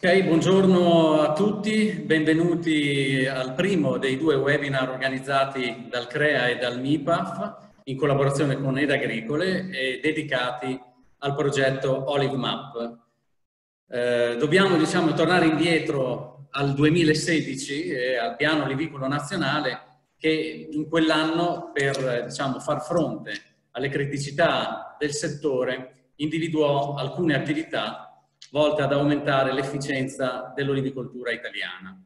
Ok, buongiorno a tutti, benvenuti al primo dei due webinar organizzati dal CREA e dal MIPAF in collaborazione con Ed Agricole e dedicati al progetto Olive Map. Eh, dobbiamo diciamo, tornare indietro al 2016 e al piano olivicolo nazionale che in quell'anno per diciamo, far fronte alle criticità del settore individuò alcune attività volte ad aumentare l'efficienza dell'olivicoltura italiana.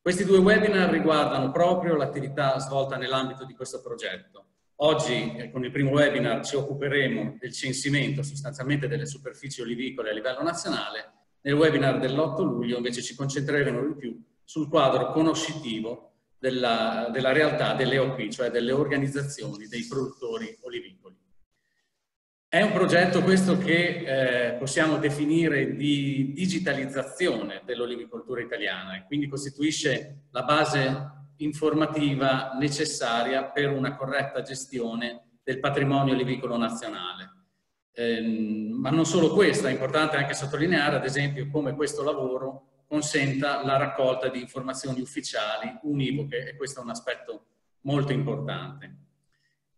Questi due webinar riguardano proprio l'attività svolta nell'ambito di questo progetto. Oggi eh, con il primo webinar ci occuperemo del censimento sostanzialmente delle superfici olivicole a livello nazionale. Nel webinar dell'8 luglio invece ci concentreremo di più sul quadro conoscitivo della, della realtà delle OP, cioè delle organizzazioni dei produttori olivicoli. È un progetto questo che eh, possiamo definire di digitalizzazione dell'olivicoltura italiana e quindi costituisce la base informativa necessaria per una corretta gestione del patrimonio olivicolo nazionale. Eh, ma non solo questo, è importante anche sottolineare ad esempio come questo lavoro consenta la raccolta di informazioni ufficiali univoche e questo è un aspetto molto importante.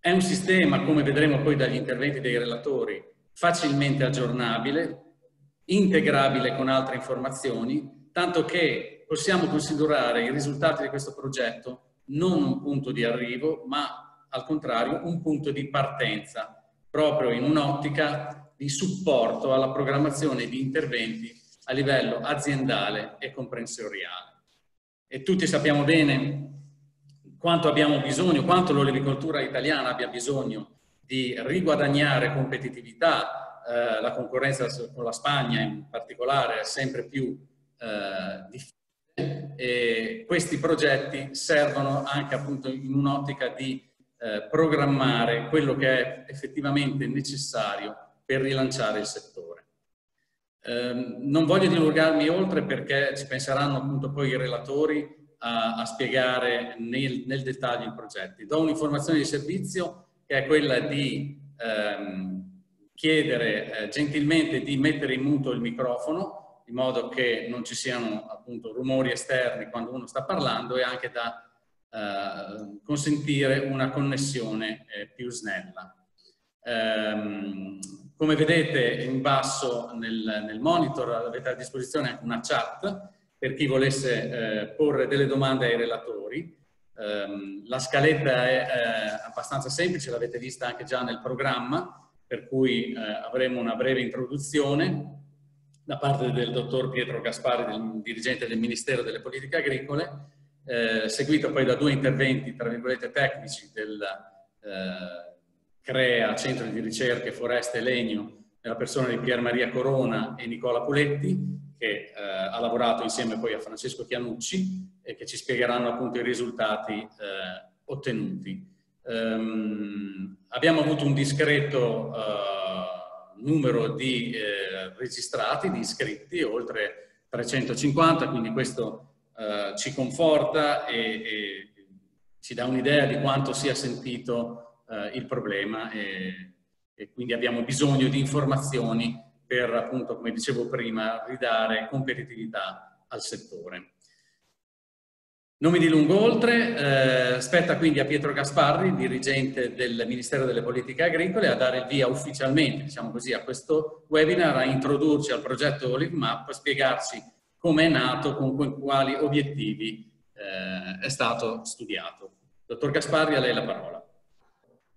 È un sistema, come vedremo poi dagli interventi dei relatori, facilmente aggiornabile, integrabile con altre informazioni, tanto che possiamo considerare i risultati di questo progetto non un punto di arrivo, ma al contrario un punto di partenza, proprio in un'ottica di supporto alla programmazione di interventi a livello aziendale e comprensoriale. E tutti sappiamo bene quanto abbiamo bisogno, quanto l'olivicoltura italiana abbia bisogno di riguadagnare competitività, eh, la concorrenza con la Spagna in particolare è sempre più eh, difficile e questi progetti servono anche appunto in un'ottica di eh, programmare quello che è effettivamente necessario per rilanciare il settore. Eh, non voglio dilungarmi oltre perché ci penseranno appunto poi i relatori a, a spiegare nel, nel, dettaglio i progetti. Do un'informazione di servizio che è quella di ehm, chiedere eh, gentilmente di mettere in muto il microfono in modo che non ci siano appunto rumori esterni quando uno sta parlando e anche da eh, consentire una connessione eh, più snella. Um, come vedete in basso nel, nel, monitor avete a disposizione una chat per chi volesse eh, porre delle domande ai relatori. Um, la scaletta è eh, abbastanza semplice, l'avete vista anche già nel programma, per cui eh, avremo una breve introduzione da parte del dottor Pietro Gaspari, del dirigente del Ministero delle Politiche Agricole, eh, seguito poi da due interventi, tra virgolette, tecnici del eh, CREA, Centro di Ricerche Foreste e Legno, nella persona di Pier Maria Corona e Nicola Puletti, che eh, ha lavorato insieme poi a Francesco Chianucci e che ci spiegheranno appunto i risultati eh, ottenuti. Um, abbiamo avuto un discreto uh, numero di eh, registrati, di iscritti, oltre 350, quindi questo uh, ci conforta e, e, ci dà un'idea di quanto sia sentito uh, il problema e, e quindi abbiamo bisogno di informazioni per appunto, come dicevo prima, ridare competitività al settore. Non mi dilungo oltre, eh, spetta quindi a Pietro Gasparri, dirigente del Ministero delle Politiche Agricole, a dare il via ufficialmente, diciamo così, a questo webinar, a introdurci al progetto Olive Map, a spiegarci come è nato, con quali obiettivi eh, è stato studiato. Dottor Gasparri, a lei la parola.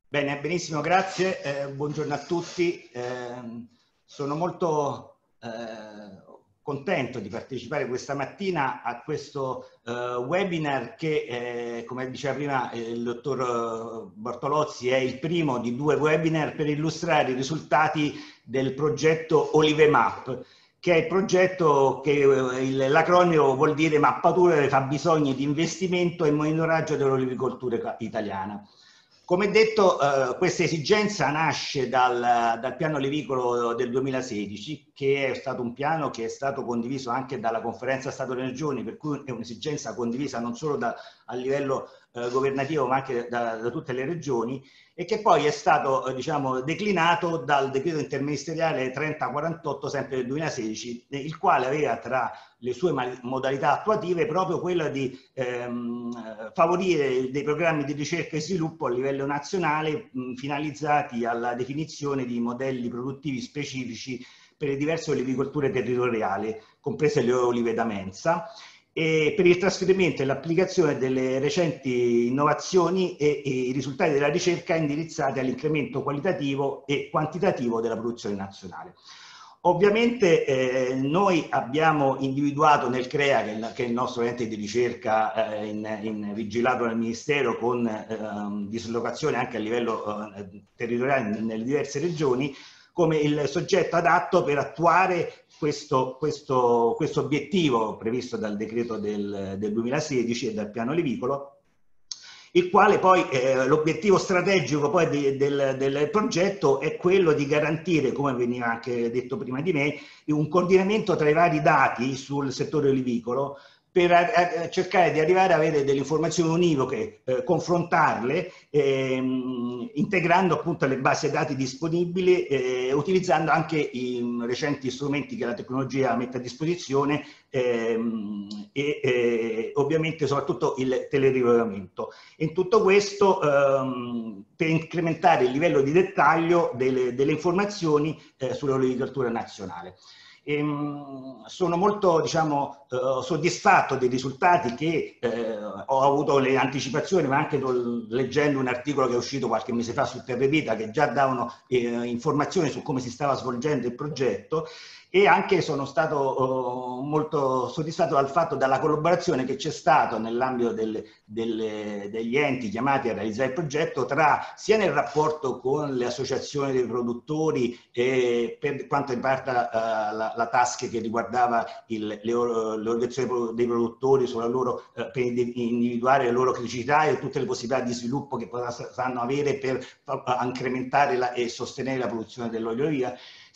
Bene, benissimo, grazie. Eh, buongiorno a tutti. Eh, sono molto eh, contento di partecipare questa mattina a questo eh, webinar che, eh, come diceva prima il dottor eh, Bortolozzi, è il primo di due webinar per illustrare i risultati del progetto Olive Map, che è il progetto che eh, l'acronimo vuol dire mappatura dei fabbisogni di investimento e monitoraggio dell'olivicoltura italiana. Come detto, eh, questa esigenza nasce dal, dal, piano olivicolo del 2016, che è stato un piano che è stato condiviso anche dalla conferenza Stato-Regioni, per cui è un'esigenza condivisa non solo da, a livello eh, governativo ma anche da, da, tutte le regioni e che poi è stato eh, diciamo, declinato dal decreto interministeriale 3048 sempre del 2016 il quale aveva tra le sue modalità attuative proprio quella di ehm, favorire dei programmi di ricerca e sviluppo a livello nazionale mh, finalizzati alla definizione di modelli produttivi specifici per le diverse olivicolture territoriali, comprese le olive da mensa, e per il trasferimento e l'applicazione delle recenti innovazioni e, e, i risultati della ricerca indirizzati all'incremento qualitativo e quantitativo della produzione nazionale. Ovviamente eh, noi abbiamo individuato nel CREA, che che è il nostro ente di ricerca eh, in, in, vigilato dal Ministero con eh, dislocazione anche a livello eh, territoriale nelle diverse regioni, come il soggetto adatto per attuare questo, questo, questo obiettivo previsto dal decreto del, del 2016 e dal piano olivicolo il quale poi eh, l'obiettivo strategico poi di, del, del, progetto è quello di garantire, come veniva anche detto prima di me, un coordinamento tra i vari dati sul settore olivicolo per a, a cercare di arrivare a avere delle informazioni univoche, eh, confrontarle, ehm, integrando appunto le basi dati disponibili eh, utilizzando anche i recenti strumenti che la tecnologia mette a disposizione ehm, e eh, ovviamente soprattutto il telerilevamento. In tutto questo ehm, per incrementare il livello di dettaglio delle, delle informazioni eh, sull'olivicoltura nazionale. Ehm, sono molto diciamo, eh, soddisfatto dei risultati che eh, ho avuto le anticipazioni, ma anche leggendo un articolo che è uscito qualche mese fa su Terrevita che già davano eh, informazioni su come si stava svolgendo il progetto e anche sono stato uh, molto soddisfatto dal fatto della collaborazione che c'è stata nell'ambito degli enti chiamati a realizzare il progetto tra sia nel rapporto con le associazioni dei produttori e per quanto riguarda uh, la, la, task che riguardava il, le, le, organizzazioni dei produttori loro, uh, per individuare le loro criticità e tutte le possibilità di sviluppo che potranno avere per incrementare la, e sostenere la produzione dell'olio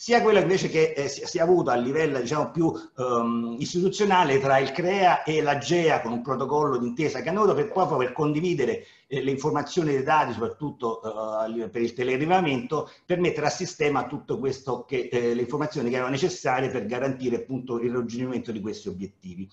sia quella invece che eh, si è avuto a livello diciamo, più um, istituzionale tra il CREA e l'AGEA con un protocollo d'intesa che hanno avuto per, proprio per condividere eh, le informazioni dei dati, soprattutto uh, per il telerilevamento, per mettere a sistema tutto questo che, eh, le informazioni che erano necessarie per garantire appunto il raggiungimento di questi obiettivi.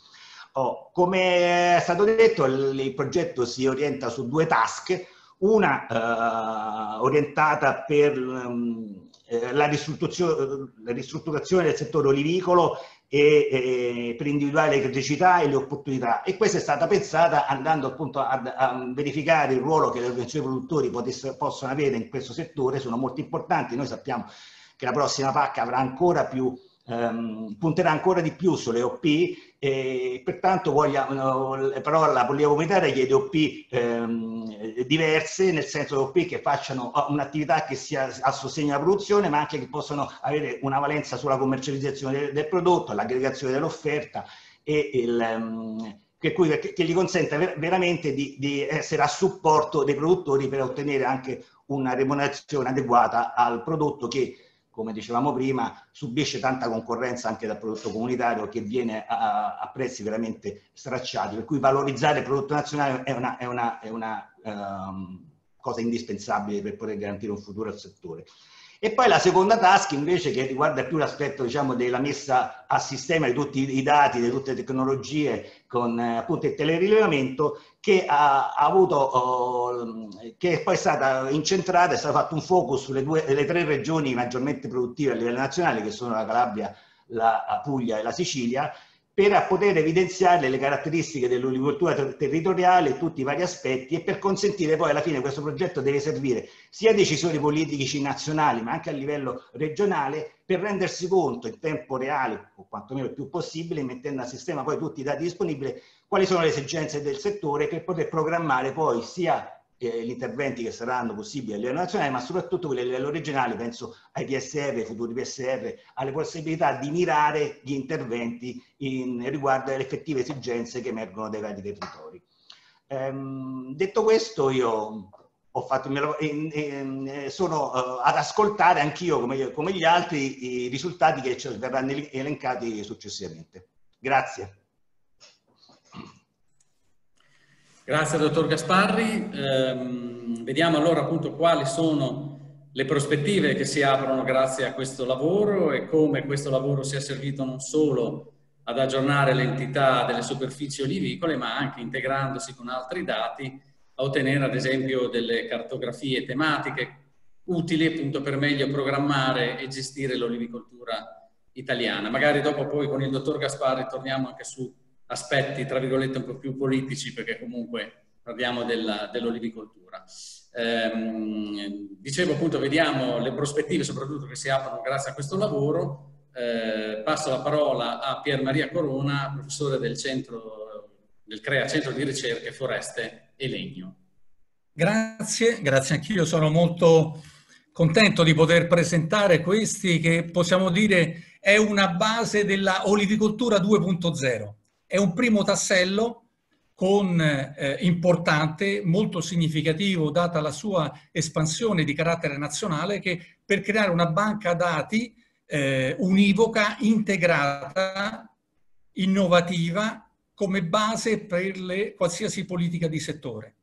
Oh, come è stato detto, il, il progetto si orienta su due task, una uh, orientata per um, eh, la, ristrutturazione, la, ristrutturazione, del settore olivicolo e, e, per individuare le criticità e le opportunità. E questa è stata pensata andando appunto a, a verificare il ruolo che le organizzazioni produttori potessero, possono avere in questo settore, sono molto importanti, noi sappiamo che la prossima PAC avrà ancora più ehm, punterà ancora di più sulle OP e pertanto voglio, però la politica comunitaria chiede OP ehm, diverse, nel senso OP che facciano un'attività che sia a sostegno della produzione, ma anche che possano avere una valenza sulla commercializzazione del, del prodotto, l'aggregazione dell'offerta e il, ehm, che, cui, che, gli consenta ver veramente di, di essere a supporto dei produttori per ottenere anche una remunerazione adeguata al prodotto che come dicevamo prima, subisce tanta concorrenza anche dal prodotto comunitario che viene a, a prezzi veramente stracciati, per cui valorizzare il prodotto nazionale è una, è una, è una um, cosa indispensabile per poter garantire un futuro al settore. E poi la seconda task invece che riguarda più l'aspetto diciamo, della messa a sistema di tutti i dati, di tutte le tecnologie con eh, appunto il telerilevamento che ha, ha avuto, oh, che poi è stata incentrata, è stato fatto un focus sulle due, tre regioni maggiormente produttive a livello nazionale che sono la Calabria, la Puglia e la Sicilia per poter evidenziare le caratteristiche dell'olivicoltura ter territoriale, tutti i vari aspetti e per consentire poi alla fine questo progetto deve servire sia a decisori politici nazionali ma anche a livello regionale per rendersi conto in tempo reale o quantomeno il più possibile mettendo a sistema poi tutti i dati disponibili quali sono le esigenze del settore per poter programmare poi sia gli interventi che saranno possibili a livello nazionale, ma soprattutto quelli a livello regionale, penso ai PSR, ai futuri PSR, alle possibilità di mirare gli interventi in, riguardo alle effettive esigenze che emergono dai vari territori. Ehm, detto questo, io mio, eh, sono uh, ad ascoltare anch'io, come, come gli altri, i risultati che ci verranno elencati successivamente. Grazie. Grazie dottor Gasparri. Eh, vediamo allora appunto quali sono le prospettive che si aprono grazie a questo lavoro e come questo lavoro sia servito non solo ad aggiornare l'entità delle superfici olivicole, ma anche integrandosi con altri dati a ottenere ad esempio delle cartografie tematiche utili appunto per meglio programmare e gestire l'olivicoltura italiana. Magari dopo poi con il dottor Gasparri torniamo anche su aspetti, tra virgolette, un po' più politici, perché comunque parliamo dell'olivicoltura. ehm, dicevo appunto, vediamo le prospettive soprattutto che si aprono grazie a questo lavoro. Eh, passo la parola a Pier Maria Corona, professore del centro del CREA, Centro di Ricerche Foreste e Legno. Grazie, grazie anch'io, sono molto contento di poter presentare questi che possiamo dire è una base della olivicoltura 2.0. È un primo tassello con, eh, importante, molto significativo, data la sua espansione di carattere nazionale, che per creare una banca dati eh, univoca, integrata, innovativa, come base per le, qualsiasi politica di settore.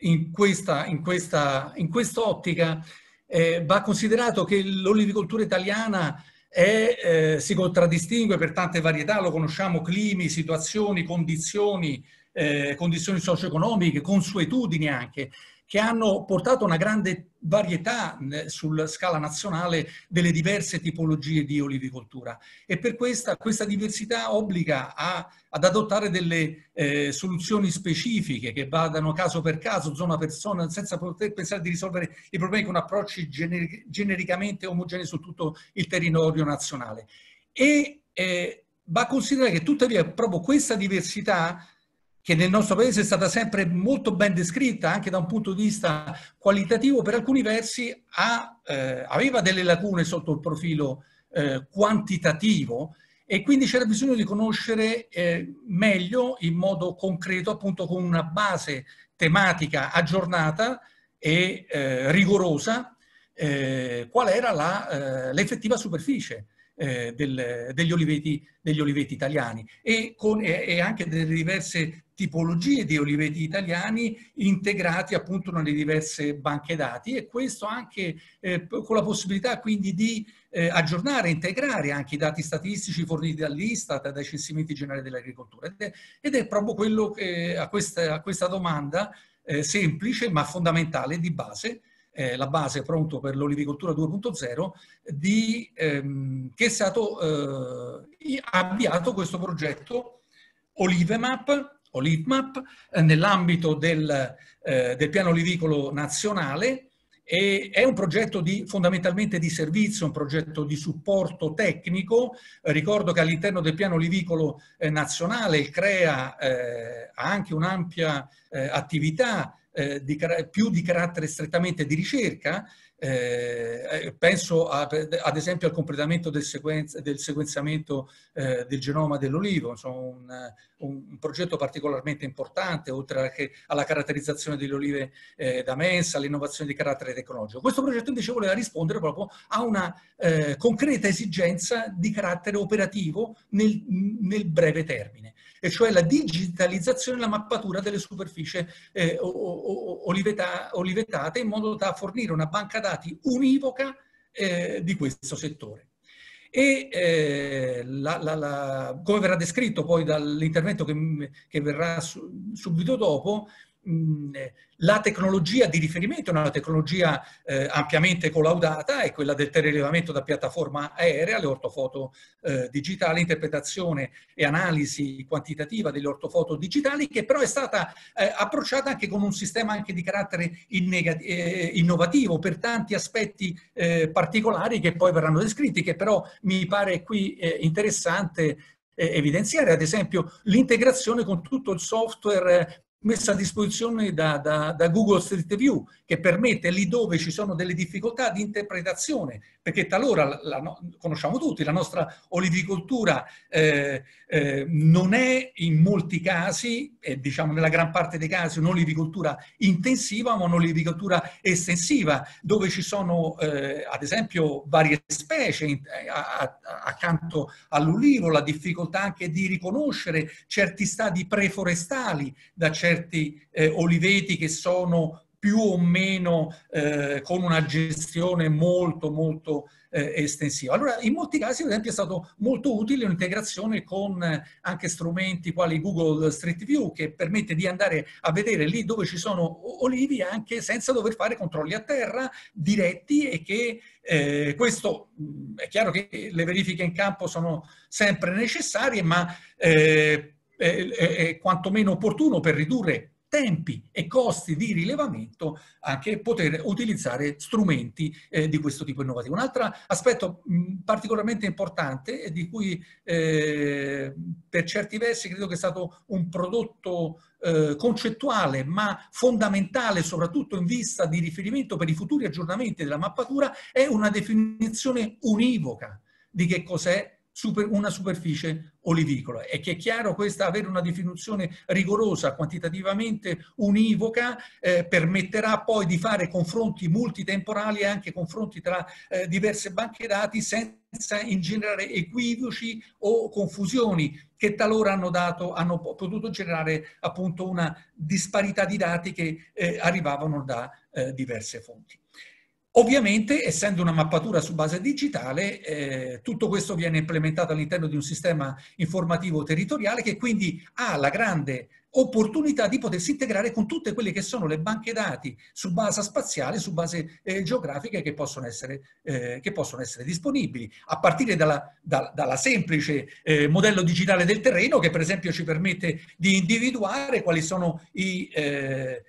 In questa, in questa, in quest'ottica eh, va considerato che l'olivicoltura italiana è, eh, si contraddistingue per tante varietà, lo conosciamo, climi, situazioni, condizioni, eh, condizioni socio-economiche, consuetudini anche che hanno portato una grande varietà sulla scala nazionale delle diverse tipologie di olivicoltura e per questa, questa diversità obbliga a, ad adottare delle eh, soluzioni specifiche che vadano caso per caso, zona per zona, senza poter pensare di risolvere i problemi con approcci gener genericamente omogenei su tutto il territorio nazionale. E eh, va a considerare che tuttavia proprio questa diversità che nel nostro paese è stata sempre molto ben descritta anche da un punto di vista qualitativo, per alcuni versi ha, eh, aveva delle lacune sotto il profilo eh, quantitativo e quindi c'era bisogno di conoscere eh, meglio in modo concreto, appunto con una base tematica aggiornata e eh, rigorosa, eh, qual era eh, l'effettiva superficie eh, del, degli, oliveti, degli, oliveti, italiani. E, con, e, e, anche delle diverse tipologie di oliveti italiani integrati appunto nelle diverse banche dati. E questo anche eh, con la possibilità quindi di eh, aggiornare, integrare anche i dati statistici forniti dall'Istat, dai censimenti generali dell'agricoltura. Ed ed è, proprio quello che a questa, a questa domanda eh, semplice ma fondamentale di base eh, la base pronto per l'olivicoltura 2.0, ehm, che è stato eh, avviato questo progetto Olivemap, Olivmap eh, nell'ambito del, eh, del, piano olivicolo nazionale e è un progetto di, fondamentalmente di servizio, un progetto di supporto tecnico. Eh, ricordo che all'interno del piano olivicolo eh, nazionale il CREA ha anche un'ampia attività eh, di, più di carattere strettamente di ricerca, eh, eh penso a, ad esempio al completamento del, sequenz del sequenziamento eh, del genoma dell'olivo, un, un, progetto particolarmente importante, oltre che alla caratterizzazione delle olive eh, da mensa, all'innovazione di carattere tecnologico. Questo progetto invece voleva rispondere proprio a una eh, concreta esigenza di carattere operativo nel, nel breve termine e cioè la digitalizzazione e la mappatura delle superfici eh, oliveta, olivetate in modo da fornire una banca dati univoca eh, di questo settore. E eh, la, la, la, come verrà descritto poi dall'intervento che, che, verrà su, subito dopo, la tecnologia di riferimento una tecnologia eh, ampiamente collaudata, è quella del telerilevamento da piattaforma aerea, le ortofoto eh, digitali, interpretazione e analisi quantitativa delle ortofoto digitali, che però è stata eh, approcciata anche con un sistema anche di carattere eh, innovativo per tanti aspetti eh, particolari che poi verranno descritti, che però mi pare qui eh, interessante evidenziare, ad esempio l'integrazione con tutto il software messa a disposizione da, da, da, Google Street View, che permette lì dove ci sono delle difficoltà di interpretazione, perché talora, la, la, conosciamo tutti, la nostra olivicoltura eh, eh, non è in molti casi, e diciamo nella gran parte dei casi, un'olivicoltura intensiva, ma un'olivicoltura estensiva, dove ci sono eh, ad esempio varie specie in, a, a, accanto all'ulivo, la difficoltà anche di riconoscere certi stadi preforestali da certi certi eh, oliveti che sono più o meno eh, con una gestione molto molto eh, estensiva. Allora, in molti casi, ad esempio, è stato molto utile un'integrazione con eh, anche strumenti quali Google Street View, che permette di andare a vedere lì dove ci sono olivi anche senza dover fare controlli a terra diretti e che eh, questo è chiaro che le verifiche in campo sono sempre necessarie, ma eh, è, è quantomeno opportuno per ridurre tempi e costi di rilevamento anche poter utilizzare strumenti eh, di questo tipo innovativo. Un altro aspetto mh, particolarmente importante e di cui eh, per certi versi credo che è stato un prodotto eh, concettuale ma fondamentale soprattutto in vista di riferimento per i futuri aggiornamenti della mappatura è una definizione univoca di che cos'è super, una superficie olivicola. È che è chiaro questa avere una definizione rigorosa, quantitativamente univoca, eh, permetterà poi di fare confronti multitemporali e anche confronti tra eh, diverse banche dati senza ingenerare equivoci o confusioni che talora hanno, dato, hanno potuto generare appunto una disparità di dati che eh, arrivavano da eh, diverse fonti. Ovviamente, essendo una mappatura su base digitale, eh, tutto questo viene implementato all'interno di un sistema informativo territoriale che quindi ha la grande opportunità di potersi integrare con tutte quelle che sono le banche dati su base spaziale, su base eh, geografica che possono, essere, eh, che possono essere disponibili, a partire dalla, da, dalla semplice eh, modello digitale del terreno che per esempio ci permette di individuare quali sono i eh,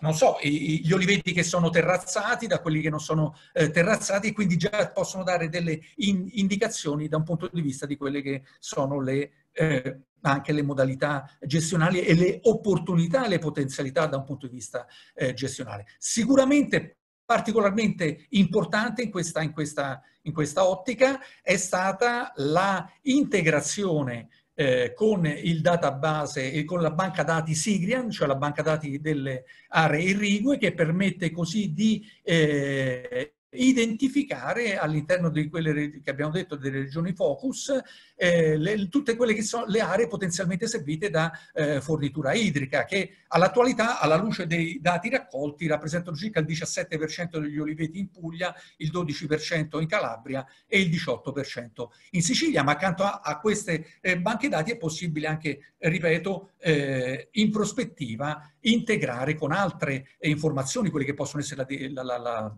non so, gli oliveti che sono terrazzati da quelli che non sono eh, terrazzati e quindi già possono dare delle in, indicazioni da un punto di vista di quelle che sono le, eh, anche le modalità gestionali e le opportunità le potenzialità da un punto di vista eh, gestionale. Sicuramente particolarmente importante in questa, in questa, in questa ottica è stata la integrazione eh, con il database e con la banca dati Sigrian, cioè la banca dati delle aree irrigue, che permette così di eh, identificare all'interno di quelle che abbiamo detto delle regioni focus eh, le, tutte quelle che sono le aree potenzialmente servite da eh, fornitura idrica che all'attualità alla luce dei dati raccolti rappresentano circa il 17% degli oliveti in Puglia, il 12% in Calabria e il 18% in Sicilia, ma accanto a, a queste eh, banche dati è possibile anche, ripeto, eh, in prospettiva integrare con altre informazioni, quelle che possono essere la, la, la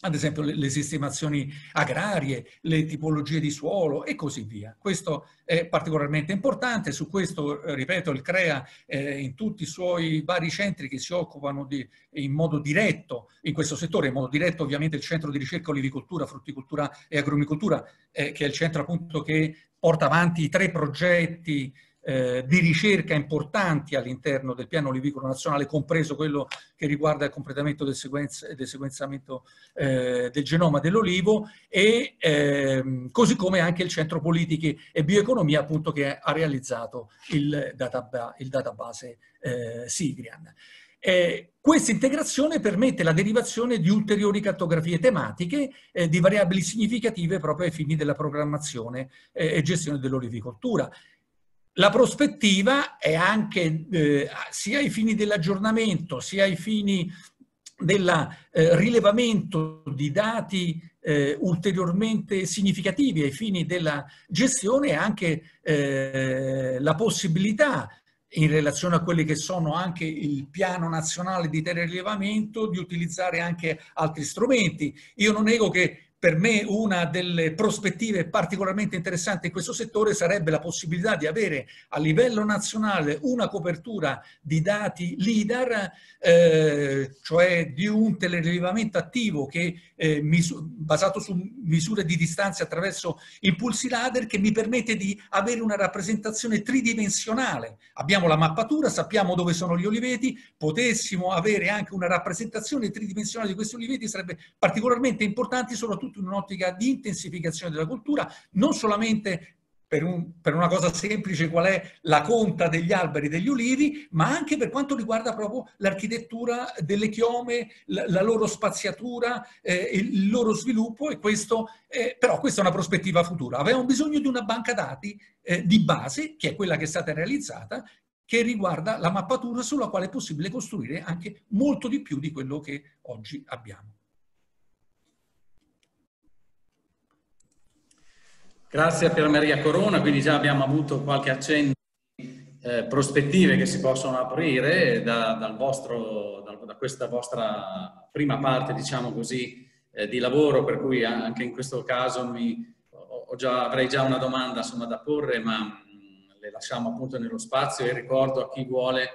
ad esempio le, le, sistemazioni agrarie, le tipologie di suolo e così via. Questo è particolarmente importante, su questo, eh, ripeto, il CREA eh, in tutti i suoi vari centri che si occupano di, in modo diretto in questo settore, in modo diretto ovviamente il centro di ricerca olivicoltura, frutticoltura e agrumicoltura, eh, che è il centro appunto che porta avanti i tre progetti eh, di ricerca importanti all'interno del piano olivicolo nazionale, compreso quello che riguarda il completamento del, sequenz del sequenziamento eh, del genoma dell'olivo e ehm, così come anche il Centro Politiche e Bioeconomia appunto che ha realizzato il, databa il database eh, Sigrian. Eh, questa integrazione permette la derivazione di ulteriori cartografie tematiche eh, di variabili significative proprio ai fini della programmazione eh, e gestione dell'olivicoltura. La prospettiva è anche eh, sia ai fini dell'aggiornamento, sia ai fini del eh, rilevamento di dati eh, ulteriormente significativi ai fini della gestione, anche eh, la possibilità in relazione a quelli che sono anche il piano nazionale di telerilevamento, di utilizzare anche altri strumenti. Io non nego che per me una delle prospettive particolarmente interessanti in questo settore sarebbe la possibilità di avere a livello nazionale una copertura di dati LIDAR, eh, cioè di un telerilevamento attivo che, eh, basato su misure di distanza attraverso impulsi LADER che mi permette di avere una rappresentazione tridimensionale. Abbiamo la mappatura, sappiamo dove sono gli oliveti, potessimo avere anche una rappresentazione tridimensionale di questi oliveti sarebbe particolarmente importante soprattutto soprattutto in un'ottica di intensificazione della cultura, non solamente per, un, per, una cosa semplice qual è la conta degli alberi degli ulivi, ma anche per quanto riguarda proprio l'architettura delle chiome, la, la loro spaziatura, eh, il loro sviluppo e questo, eh, però questa è una prospettiva futura. Avevamo bisogno di una banca dati eh, di base, che è quella che è stata realizzata, che riguarda la mappatura sulla quale è possibile costruire anche molto di più di quello che oggi abbiamo. Grazie a Pier Maria Corona, quindi già abbiamo avuto qualche accenno di eh, prospettive che si possono aprire da, dal vostro, da, da, questa vostra prima parte, diciamo così, eh, di lavoro, per cui anche in questo caso mi, già, avrei già una domanda insomma, da porre, ma mh, le lasciamo appunto nello spazio e ricordo a chi vuole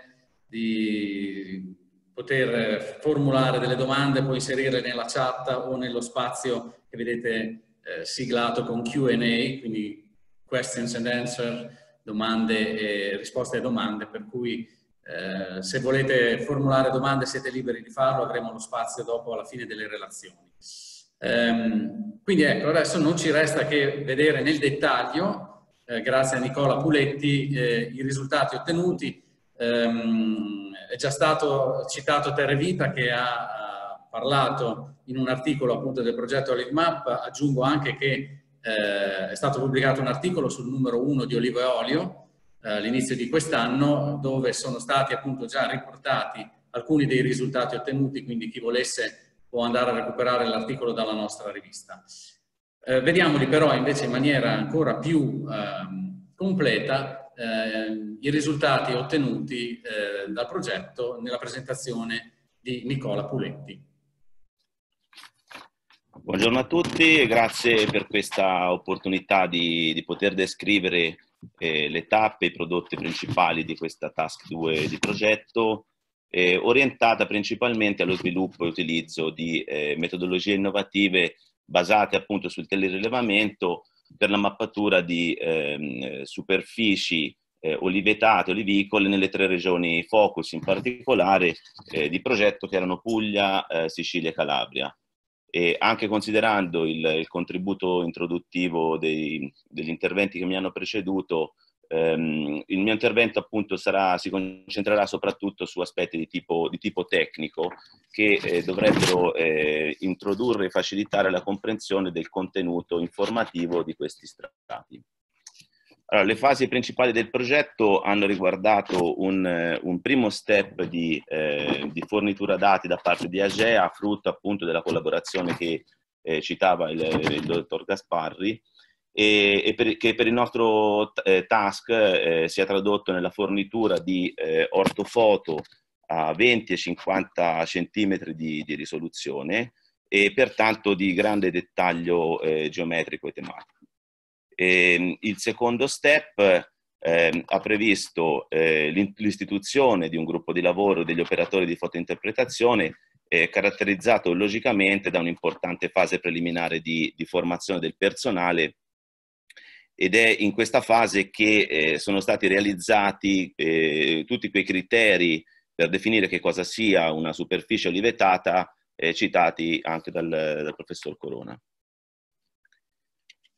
di poter formulare delle domande, poi inserirle nella chat o nello spazio che vedete eh, siglato con Q&A, quindi questions and answer, domande e risposte alle domande, per cui eh, se volete formulare domande siete liberi di farlo, avremo lo spazio dopo alla fine delle relazioni. Ehm, quindi ecco, adesso non ci resta che vedere nel dettaglio, eh, grazie a Nicola Puletti, eh, i risultati ottenuti. Ehm, è già stato citato Terre Vita che ha parlato in un articolo appunto del progetto OliveMap, aggiungo anche che eh, è stato pubblicato un articolo sul numero 1 di Olivo e Olio eh, all'inizio di quest'anno dove sono stati appunto già riportati alcuni dei risultati ottenuti, quindi chi volesse può andare a recuperare l'articolo dalla nostra rivista. Eh, vediamoli però invece in maniera ancora più ehm, completa eh, i risultati ottenuti eh, dal progetto nella presentazione di Nicola Puletti. Buongiorno a tutti e grazie per questa opportunità di, di poter descrivere eh, le tappe i prodotti principali di questa task 2 di progetto, eh, orientata principalmente allo sviluppo e utilizzo di eh, metodologie innovative basate appunto sul telerilevamento per la mappatura di ehm, superfici eh, olivetate, olivicole nelle tre regioni focus, in particolare eh, di progetto che erano Puglia, eh, Sicilia e Calabria e anche considerando il, il contributo introduttivo dei, degli interventi che mi hanno preceduto, ehm, il mio intervento appunto sarà, si concentrerà soprattutto su aspetti di tipo, di tipo tecnico che eh, dovrebbero eh, introdurre e facilitare la comprensione del contenuto informativo di questi strati. Allora, le fasi principali del progetto hanno riguardato un, eh, un primo step di, eh, di, fornitura dati da parte di Agea, frutto appunto della collaborazione che eh, citava il, il, dottor Gasparri, e, e per, che per il nostro eh, task eh, si è tradotto nella fornitura di eh, ortofoto a 20 e 50 centimetri di, di risoluzione e pertanto di grande dettaglio geometrico e tematico. E, ehm, il secondo step eh, ha previsto eh, l'istituzione di un gruppo di lavoro degli operatori di fotointerpretazione eh, caratterizzato logicamente da un'importante fase preliminare di, di, formazione del personale ed è in questa fase che eh, sono stati realizzati eh, tutti quei criteri per definire che cosa sia una superficie olivetata eh, citati anche dal, dal professor Corona.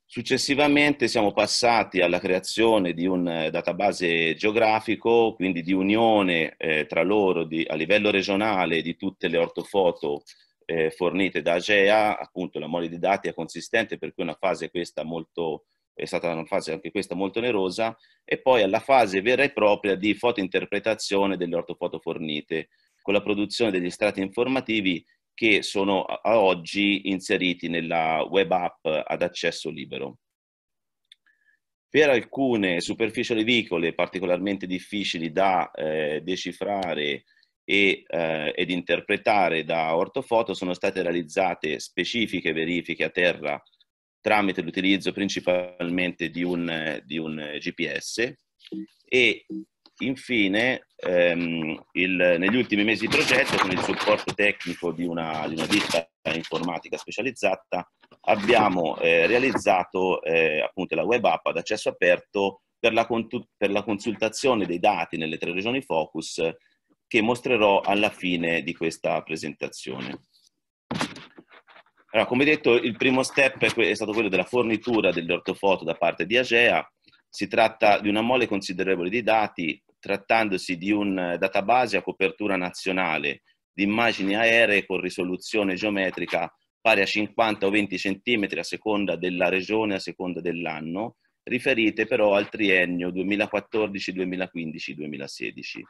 Successivamente siamo passati alla creazione di un eh, database geografico, quindi di unione eh, tra loro di, a livello regionale di tutte le ortofoto eh, fornite da AGEA, appunto la mole di dati è consistente per cui una fase questa molto, è stata una fase anche questa molto onerosa, e poi alla fase vera e propria di fotointerpretazione delle ortofoto fornite, con la produzione degli strati informativi che sono a oggi inseriti nella web app ad accesso libero. Per alcune superfici olivicole particolarmente difficili da eh, decifrare e, eh, ed interpretare da ortofoto sono state realizzate specifiche verifiche a terra tramite l'utilizzo principalmente di un, di un GPS e infine, ehm, il, negli ultimi mesi di progetto, con il supporto tecnico di una, di una ditta informatica specializzata, abbiamo eh, realizzato eh, appunto la web app ad accesso aperto per la, per la consultazione dei dati nelle tre regioni focus che mostrerò alla fine di questa presentazione. Allora, come detto, il primo step è stato quello della fornitura delle ortofoto da parte di Agea. Si tratta di una mole considerevole di dati, trattandosi di un eh, database a copertura nazionale di immagini aeree con risoluzione geometrica pari a 50 o 20 centimetri a seconda della regione, a seconda dell'anno, riferite però al triennio 2014, 2015, 2016.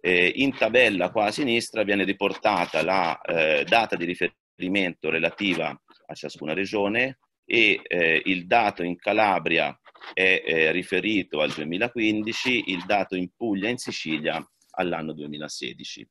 Eh, in tabella qua a sinistra viene riportata la eh, data di riferimento relativa a ciascuna regione e eh, il dato in Calabria è eh, riferito al 2015, il dato in Puglia e in Sicilia all'anno 2016.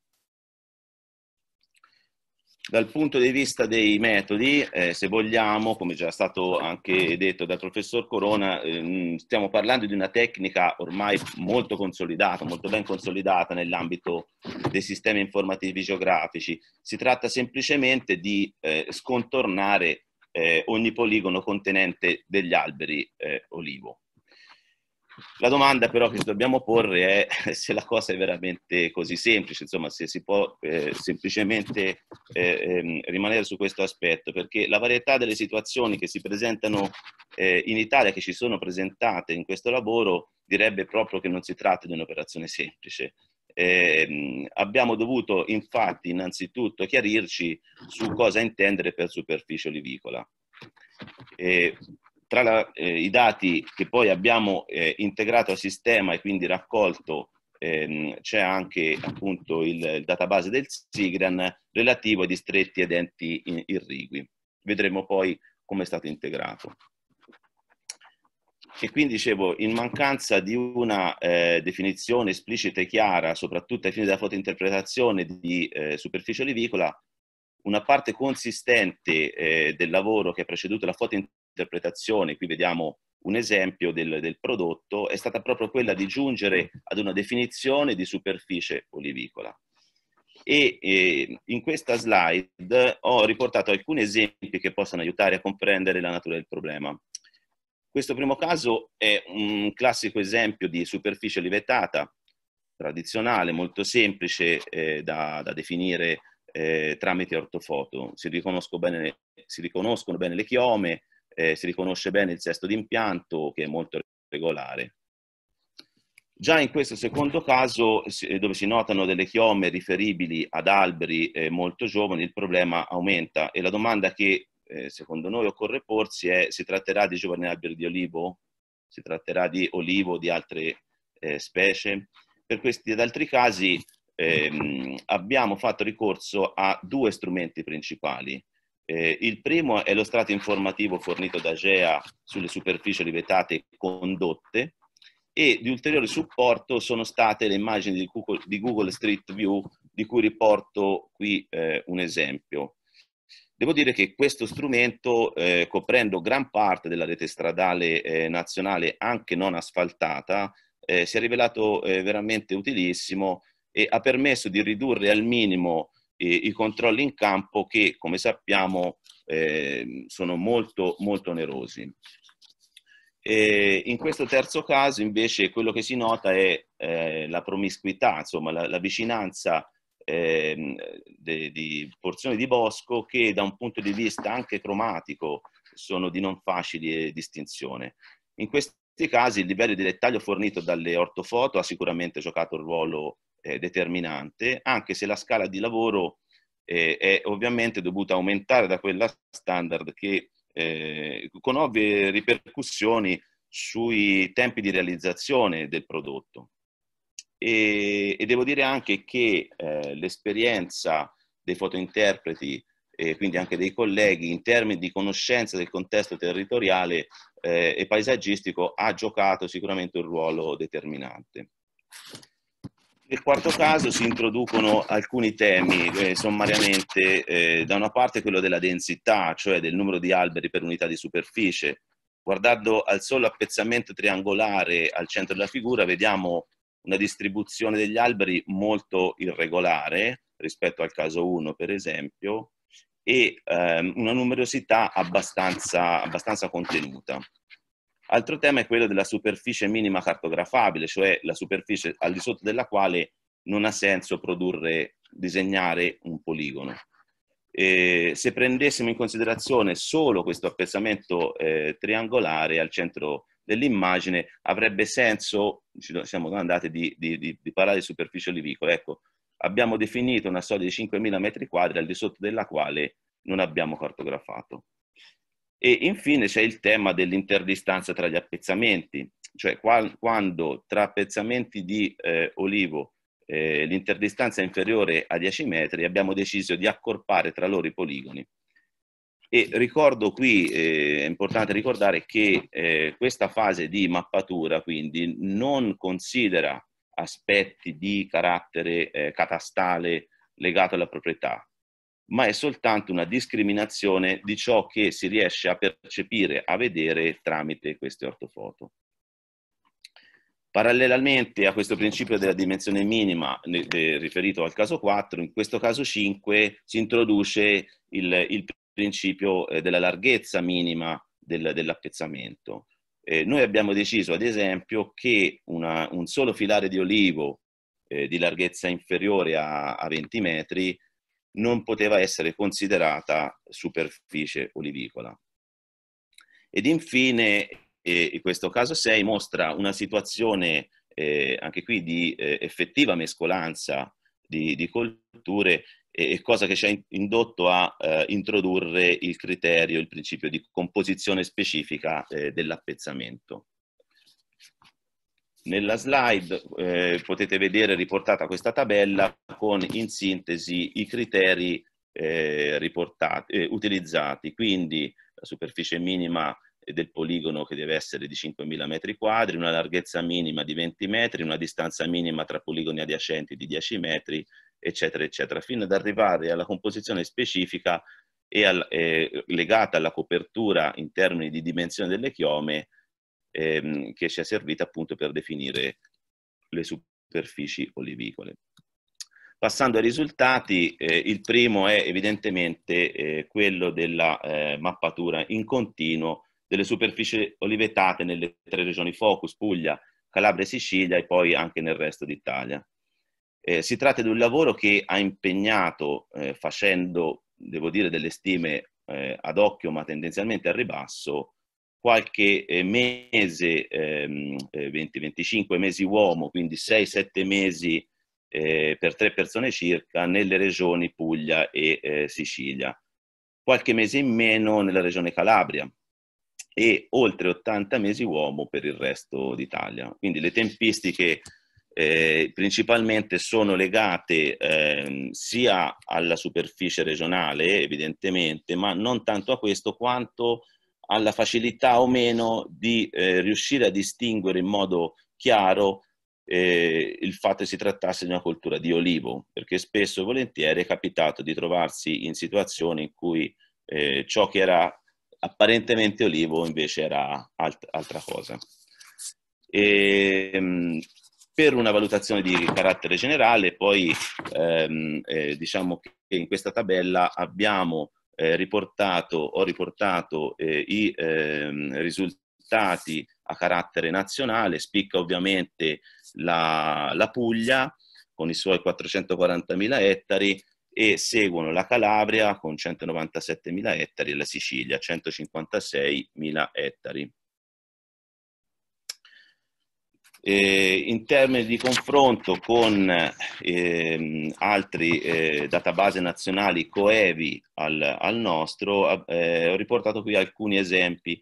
Dal punto di vista dei metodi, eh, se vogliamo, come già stato anche detto dal professor Corona, ehm, stiamo parlando di una tecnica ormai molto consolidata, molto ben consolidata nell'ambito dei sistemi informativi geografici. Si tratta semplicemente di eh, scontornare eh, ogni poligono contenente degli alberi eh, olivo. La domanda però che dobbiamo porre è se la cosa è veramente così semplice, insomma se si può eh, semplicemente eh, ehm, rimanere su questo aspetto, perché la varietà delle situazioni che si presentano eh, in Italia, che ci sono presentate in questo lavoro, direbbe proprio che non si tratta di un'operazione semplice. Eh, abbiamo dovuto infatti innanzitutto chiarirci su cosa intendere per superficie olivicola. Eh, tra la, eh, i dati che poi abbiamo eh, integrato al sistema e quindi raccolto ehm, c'è anche appunto il, il, database del Sigran relativo ai distretti ed enti irrigui. Vedremo poi come è stato integrato. E quindi dicevo, in mancanza di una eh, definizione esplicita e chiara, soprattutto ai fini della fotointerpretazione di eh, superficie olivicola, una parte consistente eh, del lavoro che ha preceduto la fotointerpretazione, qui vediamo un esempio del, del, prodotto, è stata proprio quella di giungere ad una definizione di superficie olivicola. E eh, in questa slide ho riportato alcuni esempi che possono aiutare a comprendere la natura del problema. Questo primo caso è un classico esempio di superficie olivetata, tradizionale, molto semplice eh, da, da, definire eh, tramite ortofoto. Si, bene, si, riconoscono bene le chiome, eh, si riconosce bene il sesto d'impianto che è molto regolare. Già in questo secondo caso, dove si notano delle chiome riferibili ad alberi eh, molto giovani, il problema aumenta e la domanda che eh, secondo noi occorre porsi è si tratterà di giovani alberi di olivo? Si tratterà di olivo o di altre eh, specie? Per questi ed altri casi ehm, abbiamo fatto ricorso a due strumenti principali. Eh, il primo è lo strato informativo fornito da GEA sulle superfici olivetate condotte e di ulteriore supporto sono state le immagini di Google, di Google Street View di cui riporto qui eh, un esempio. Devo dire che questo strumento, eh, coprendo gran parte della rete stradale eh, nazionale, anche non asfaltata, eh, si è rivelato eh, veramente utilissimo e ha permesso di ridurre al minimo eh, i controlli in campo che, come sappiamo, eh, sono molto, molto onerosi. E in questo terzo caso, invece, quello che si nota è la promiscuità, insomma, la, la vicinanza eh, de, di porzioni di bosco che da un punto di vista anche cromatico sono di non facile distinzione. In questi casi il livello di dettaglio fornito dalle ortofoto ha sicuramente giocato un ruolo eh, determinante, anche se la scala di lavoro eh, è ovviamente dovuta aumentare da quella standard che eh, con ovvie ripercussioni sui tempi di realizzazione del prodotto. E, e devo dire anche che eh, l'esperienza dei fotointerpreti e quindi anche dei colleghi in termini di conoscenza del contesto territoriale eh, e paesaggistico ha giocato sicuramente un ruolo determinante. Nel quarto caso si introducono alcuni temi, eh, sommariamente, eh, da una parte quello della densità, cioè del numero di alberi per unità di superficie. Guardando al solo appezzamento triangolare al centro della figura, vediamo una distribuzione degli alberi molto irregolare rispetto al caso 1 per esempio e ehm, una numerosità abbastanza, abbastanza contenuta. Altro tema è quello della superficie minima cartografabile, cioè la superficie al di sotto della quale non ha senso produrre, disegnare un poligono. E se prendessimo in considerazione solo questo appezzamento eh, triangolare al centro dell'immagine avrebbe senso, ci siamo andati di, di, di, di parlare di superficie olivicola. Ecco, abbiamo definito una soglia di 5.000 metri quadri al di sotto della quale non abbiamo cartografato. E infine c'è il tema dell'interdistanza tra gli appezzamenti, cioè quando tra appezzamenti di eh, olivo eh, l'interdistanza è inferiore a 10 metri, abbiamo deciso di accorpare tra loro i poligoni. E ricordo qui, eh, è importante ricordare che eh, questa fase di mappatura quindi non considera aspetti di carattere eh, catastale legato alla proprietà, ma è soltanto una discriminazione di ciò che si riesce a percepire, a vedere tramite queste ortofoto. Parallelamente a questo principio della dimensione minima riferito al caso 4, in questo caso 5 si introduce il, il principio eh, della larghezza minima del, dell'appezzamento. Eh, noi abbiamo deciso, ad esempio, che una, un solo filare di olivo eh, di larghezza inferiore a, a 20 metri non poteva essere considerata superficie olivicola. Ed infine, eh, in questo caso 6 mostra una situazione eh, anche qui di eh, effettiva mescolanza di, di colture, eh, cosa che ci ha indotto a eh, introdurre il criterio, il principio di composizione specifica eh, dell'appezzamento. Nella slide eh, potete vedere riportata questa tabella con in sintesi i criteri eh, eh, utilizzati, quindi la superficie minima del poligono che deve essere di 5.000 metri quadri, una larghezza minima di 20 metri, una distanza minima tra poligoni adiacenti di 10 metri, eccetera, eccetera, fino ad arrivare alla composizione specifica e al, eh, legata alla copertura in termini di dimensione delle chiome ehm, che ci è servita appunto per definire le superfici olivicole. Passando ai risultati, eh, il primo è evidentemente eh, quello della eh, mappatura in continuo delle superfici olivetate nelle tre regioni Focus, Puglia, Calabria e Sicilia e poi anche nel resto d'Italia. Eh, si tratta di un lavoro che ha impegnato, eh, facendo, devo dire, delle stime eh, ad occhio ma tendenzialmente al ribasso, qualche eh, mese, 20-25 ehm, mesi uomo, quindi 6-7 mesi eh, per tre persone circa nelle regioni Puglia e eh, Sicilia, qualche mese in meno nella regione Calabria e oltre 80 mesi uomo per il resto d'Italia. Quindi le tempistiche eh, principalmente sono legate eh, sia alla superficie regionale, evidentemente, ma non tanto a questo quanto alla facilità o meno di eh, riuscire a distinguere in modo chiaro eh, il fatto che si trattasse di una coltura di olivo, perché spesso e volentieri è capitato di trovarsi in situazioni in cui eh, ciò che era apparentemente olivo invece era alt- altra cosa. E, ehm, per una valutazione di carattere generale, poi ehm, eh, diciamo che in questa tabella abbiamo eh, riportato, ho riportato eh, i ehm, risultati a carattere nazionale, spicca ovviamente la, la Puglia con i suoi 440.000 ettari e seguono la Calabria con 197.000 ettari e la Sicilia 156.000 ettari. Eh, in termini di confronto con eh, altri eh, database nazionali coevi al, al nostro, eh, ho riportato qui alcuni esempi.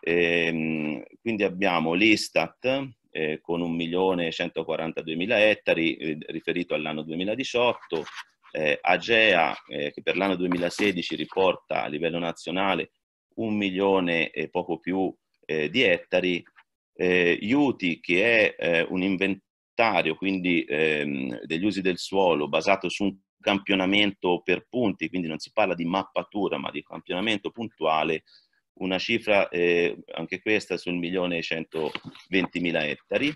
Ehm, quindi abbiamo l'Istat eh, con 1.142.000 ettari eh, riferito all'anno 2018, Agea che per l'anno 2016 riporta a livello nazionale un milione e poco più di ettari eh, IUTI, che è eh, un inventario quindi ehm, degli usi del suolo basato su un campionamento per punti, quindi non si parla di mappatura ma di campionamento puntuale, una cifra eh, anche questa sul milione e 120 mila ettari.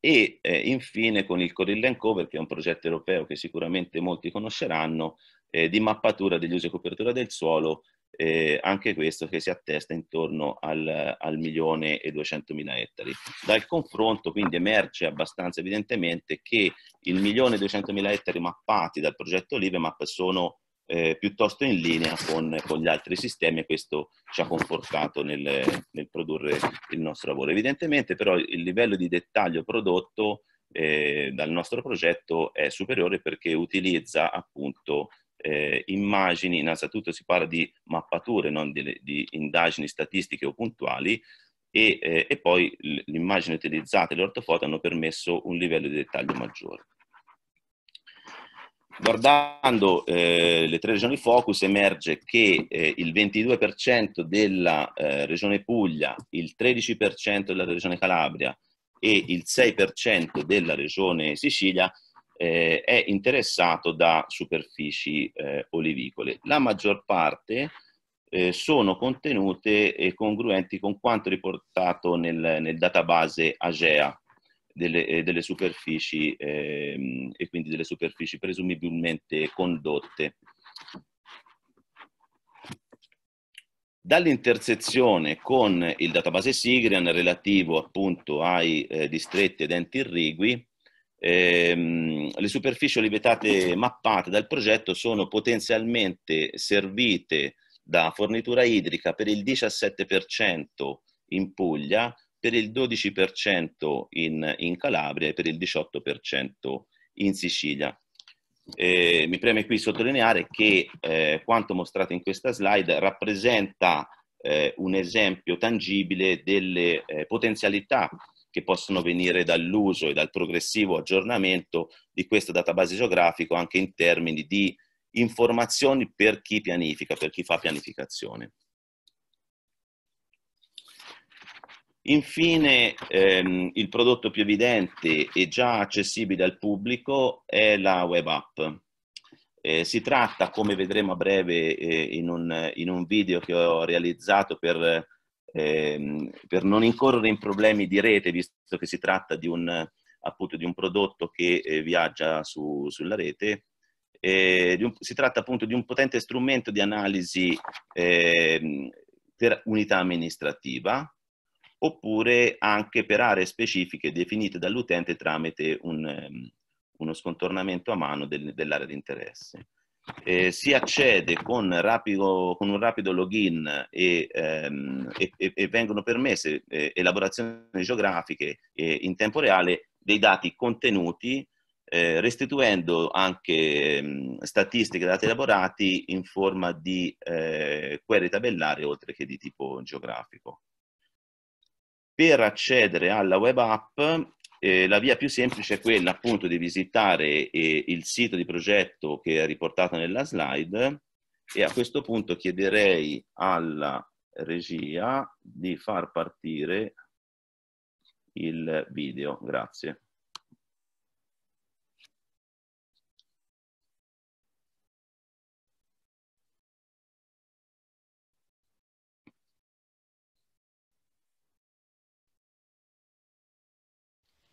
E eh, infine con il Corrill Cover, che è un progetto europeo che sicuramente molti conosceranno, eh, di mappatura degli usi e copertura del suolo eh, anche questo che si attesta intorno al, al milione e duecentomila ettari. Dal confronto quindi emerge abbastanza evidentemente che il milione e duecentomila ettari mappati dal progetto Livemap sono eh, piuttosto in linea con, con, gli altri sistemi e questo ci ha confortato nel, nel, produrre il nostro lavoro. Evidentemente però il livello di dettaglio prodotto eh, dal nostro progetto è superiore perché utilizza appunto eh, immagini, innanzitutto si parla di mappature, non di, di indagini statistiche o puntuali, e, eh, e poi l'immagine utilizzata e l'ortofoto hanno permesso un livello di dettaglio maggiore. Guardando eh, le tre regioni focus emerge che eh, il 22% della eh, regione Puglia, il 13% della regione Calabria e il 6% della regione Sicilia eh, è interessato da superfici eh, olivicole. La maggior parte eh, sono contenute e congruenti con quanto riportato nel, nel database AGEA delle, eh, delle superfici ehm, e quindi delle superfici presumibilmente condotte. Dall'intersezione con il database Sigrian relativo appunto ai eh, distretti ed enti irrigui, ehm, le superfici olivetate mappate dal progetto sono potenzialmente servite da fornitura idrica per il 17% in Puglia, per il 12% in, in, Calabria e per il 18% in Sicilia. Eh, mi preme qui sottolineare che eh, quanto mostrato in questa slide rappresenta eh, un esempio tangibile delle eh, potenzialità che possono venire dall'uso e dal progressivo aggiornamento di questo database geografico anche in termini di informazioni per chi pianifica, per chi fa pianificazione. Infine, ehm, il prodotto più evidente e già accessibile al pubblico è la web app. Eh, si tratta, come vedremo a breve eh, in, un, in, un, video che ho realizzato per, ehm, per, non incorrere in problemi di rete, visto che si tratta di un, appunto, di un prodotto che eh, viaggia su, sulla rete, eh, un, si tratta appunto di un potente strumento di analisi eh, per unità amministrativa oppure anche per aree specifiche definite dall'utente tramite un, um, uno scontornamento a mano del, dell'area di interesse. Eh, si accede con, rapido, con, un rapido login e, ehm, e, e vengono permesse eh, elaborazioni geografiche eh, in tempo reale dei dati contenuti eh, restituendo anche mh, mm, statistiche e dati elaborati in forma di eh, query tabellari oltre che di tipo geografico. Per accedere alla web app eh, la via più semplice è quella appunto di visitare eh, il sito di progetto che è riportato nella slide e a questo punto chiederei alla regia di far partire il video. Grazie.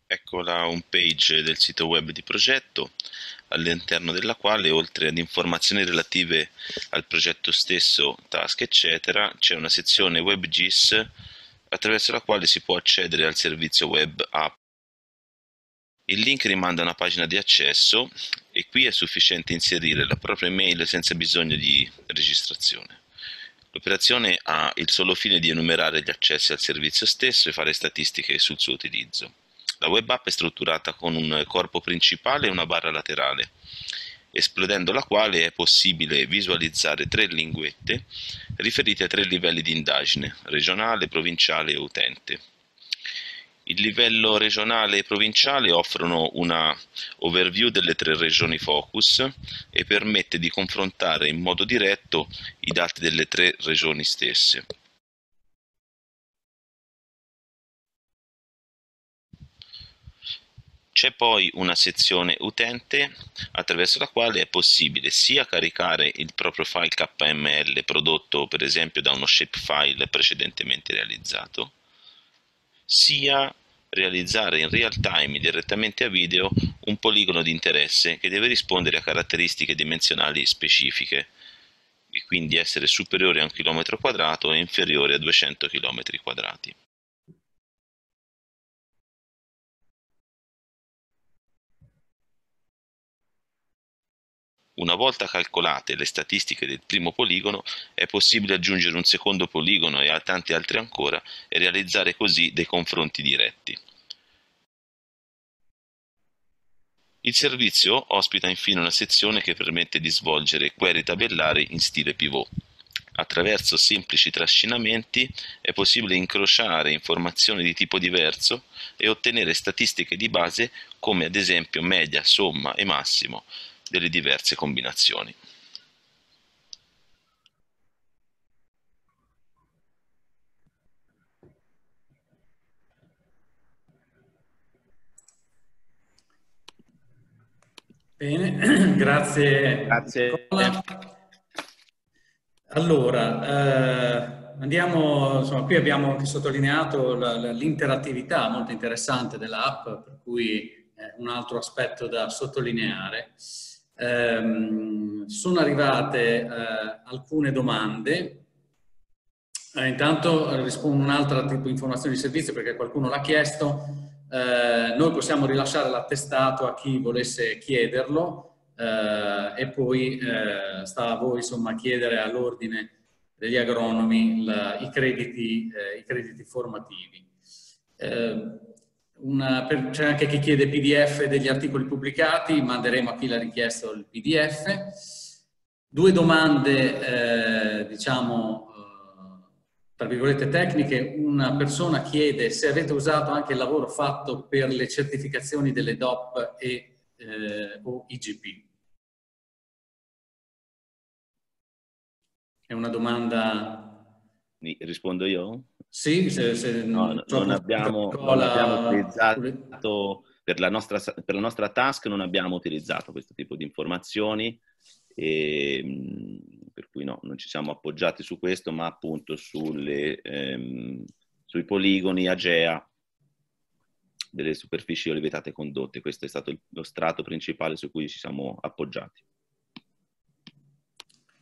Ecco la home page del sito web di progetto, all'interno della quale, oltre ad informazioni relative al progetto stesso, task, eccetera, c'è una sezione WebGIS attraverso la quale si può accedere al servizio web app. Il link rimanda a una pagina di accesso e qui è sufficiente inserire la propria email senza bisogno di registrazione. L'operazione ha il solo fine di enumerare gli accessi al servizio stesso e fare statistiche sul suo utilizzo. La web app è strutturata con un corpo principale e una barra laterale, esplodendo la quale è possibile visualizzare tre linguette riferite a tre livelli di indagine, regionale, provinciale e utente. Il livello regionale e provinciale offrono una overview delle tre regioni focus e permette di confrontare in modo diretto i dati delle tre regioni stesse. C'è poi una sezione utente attraverso la quale è possibile sia caricare il proprio file KML prodotto per esempio da uno shapefile precedentemente realizzato, sia realizzare in real time direttamente a video un poligono di interesse che deve rispondere a caratteristiche dimensionali specifiche e quindi essere superiore a un chilometro quadrato e inferiore a 200 km quadrati. Una volta calcolate le statistiche del primo poligono, è possibile aggiungere un secondo poligono e tanti altri ancora e realizzare così dei confronti diretti. Il servizio ospita infine una sezione che permette di svolgere query tabellari in stile pivot. Attraverso semplici trascinamenti è possibile incrociare informazioni di tipo diverso e ottenere statistiche di base come ad esempio media, somma e massimo delle diverse combinazioni. Bene, grazie. Grazie. Allora, eh, andiamo, insomma, qui abbiamo anche sottolineato l'interattività molto interessante dell'app, per cui è un altro aspetto da sottolineare. Eh, sono arrivate eh, alcune domande. Eh, intanto rispondo un'altra tipo di informazione di servizio perché qualcuno l'ha chiesto. Eh, noi possiamo rilasciare l'attestato a chi volesse chiederlo eh, e poi eh, sta a voi insomma chiedere all'ordine degli agronomi la, i, crediti, eh, i, crediti, formativi. Eh, c'è anche chi chiede PDF degli articoli pubblicati, manderemo a chi l'ha richiesto il PDF. Due domande, eh, diciamo, eh, tra virgolette tecniche. Una persona chiede se avete usato anche il lavoro fatto per le certificazioni delle DOP e eh, o IGP. È una domanda... Rispondo io? Sì, se, se no, non, abbiamo, non abbiamo utilizzato per la, nostra, per la nostra task non abbiamo utilizzato questo tipo di informazioni e, ehm, per cui no, non ci siamo appoggiati su questo, ma appunto sulle, ehm, sui poligoni AGEA delle superfici olivetate condotte. Questo è stato lo strato principale su cui ci siamo appoggiati.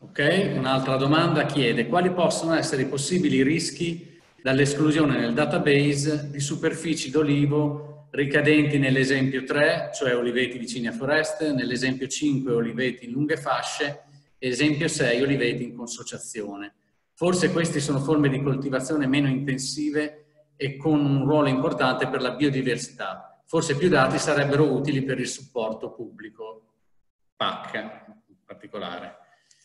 Ok, un'altra domanda chiede quali possono essere i possibili rischi dall'esclusione nel database di superfici d'olivo ricadenti nell'esempio 3, cioè oliveti vicini a foreste, nell'esempio 5 oliveti in lunghe fasce, esempio 6 oliveti in consociazione. Forse queste sono forme di coltivazione meno intensive e con un ruolo importante per la biodiversità. Forse più dati sarebbero utili per il supporto pubblico PAC in particolare.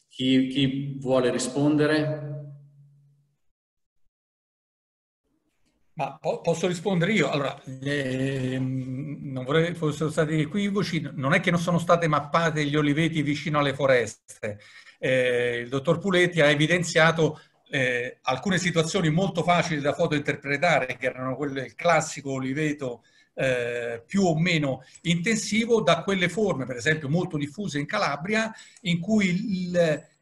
Chi, chi vuole rispondere? Ma posso rispondere io? Allora, eh, non vorrei fossero stati equivoci, non è che non sono state mappate gli oliveti vicino alle foreste. Eh, il dottor Puletti ha evidenziato eh, alcune situazioni molto facili da fotointerpretare, che erano quelle del classico oliveto eh, più o meno intensivo da quelle forme, per esempio molto diffuse in Calabria, in cui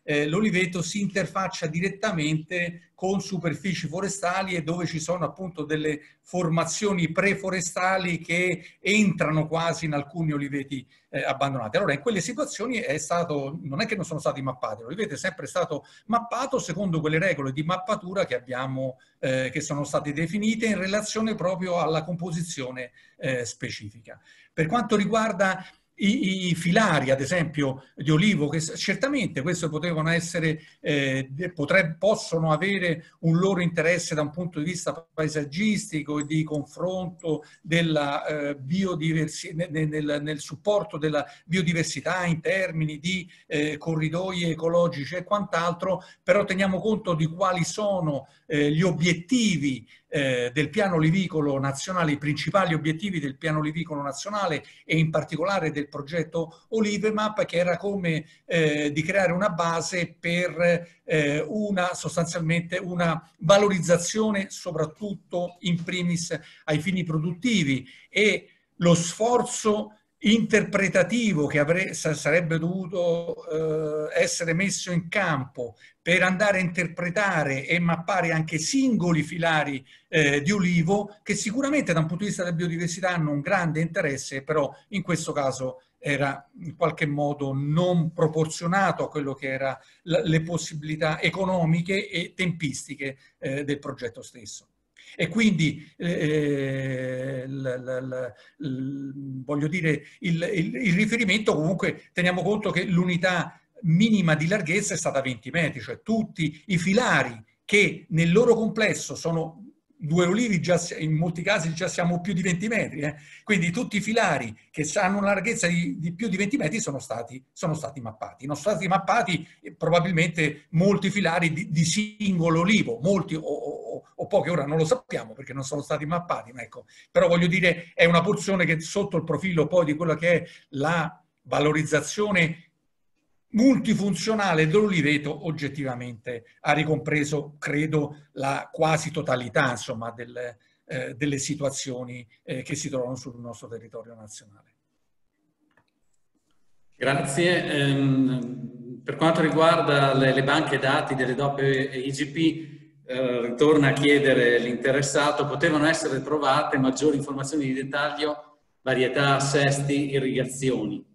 eh, l'oliveto si interfaccia direttamente con superfici forestali e dove ci sono appunto delle formazioni preforestali che entrano quasi in alcuni oliveti eh, abbandonati. Allora in quelle situazioni è stato, non è che non sono stati mappati, l'oliveto è sempre stato mappato secondo quelle regole di mappatura che abbiamo, eh, che sono state definite in relazione proprio alla composizione eh, specifica. Per quanto riguarda i, i, filari, ad esempio, di olivo, che certamente questi potevano essere, eh, potre, possono avere un loro interesse da un punto di vista paesaggistico e di confronto della eh, biodiversità, nel, nel, nel, supporto della biodiversità in termini di eh, corridoi ecologici e quant'altro, però teniamo conto di quali sono eh, gli obiettivi eh, del piano olivicolo nazionale, i principali obiettivi del piano olivicolo nazionale e in particolare del progetto Olivemap che era come eh, di creare una base per eh, una sostanzialmente una valorizzazione soprattutto in primis ai fini produttivi e lo sforzo interpretativo che avre- sarebbe dovuto eh, essere messo in campo per andare a interpretare e mappare anche singoli filari eh, di olivo che sicuramente da un punto di vista della biodiversità hanno un grande interesse, però in questo caso era in qualche modo non proporzionato a quello che erano le possibilità economiche e tempistiche eh, del progetto stesso. E quindi, eh, l, voglio dire, il, il, il riferimento comunque teniamo conto che l'unità minima di larghezza è stata 20 metri, cioè tutti i filari che nel loro complesso sono due olivi già, in molti casi già siamo più di 20 metri, eh? quindi tutti i filari che hanno una larghezza di, di più di 20 metri sono stati, sono stati, mappati. Non sono stati mappati eh, probabilmente molti filari di, di singolo olivo, molti o, o, pochi, ora non lo sappiamo perché non sono stati mappati, ma ecco, però voglio dire è una porzione che sotto il profilo poi di quella che è la valorizzazione multifunzionale dell'oliveto oggettivamente ha ricompreso, credo, la quasi totalità insomma, del, eh, delle situazioni eh, che si trovano sul nostro territorio nazionale. Grazie. Ehm, per quanto riguarda le, le, banche dati delle doppie IGP, eh, ritorna a chiedere l'interessato, potevano essere trovate maggiori informazioni di dettaglio, varietà, assesti, irrigazioni.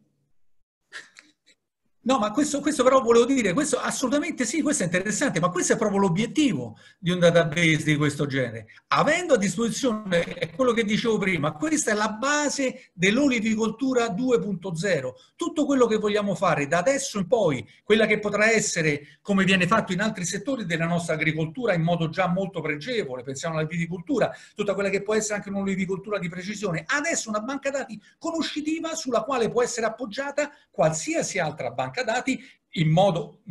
No, ma questo, questo, però volevo dire, questo assolutamente sì, questo è interessante, ma questo è proprio l'obiettivo di un database di questo genere. Avendo a disposizione, è quello che dicevo prima, questa è la base dell'olivicoltura 2.0. Tutto quello che vogliamo fare da adesso in poi, quella che potrà essere, come viene fatto in altri settori della nostra agricoltura in modo già molto pregevole, pensiamo alla viticoltura, tutta quella che può essere anche un'olivicoltura di precisione, adesso una banca dati conoscitiva sulla quale può essere appoggiata qualsiasi altra banca banca dati in modo,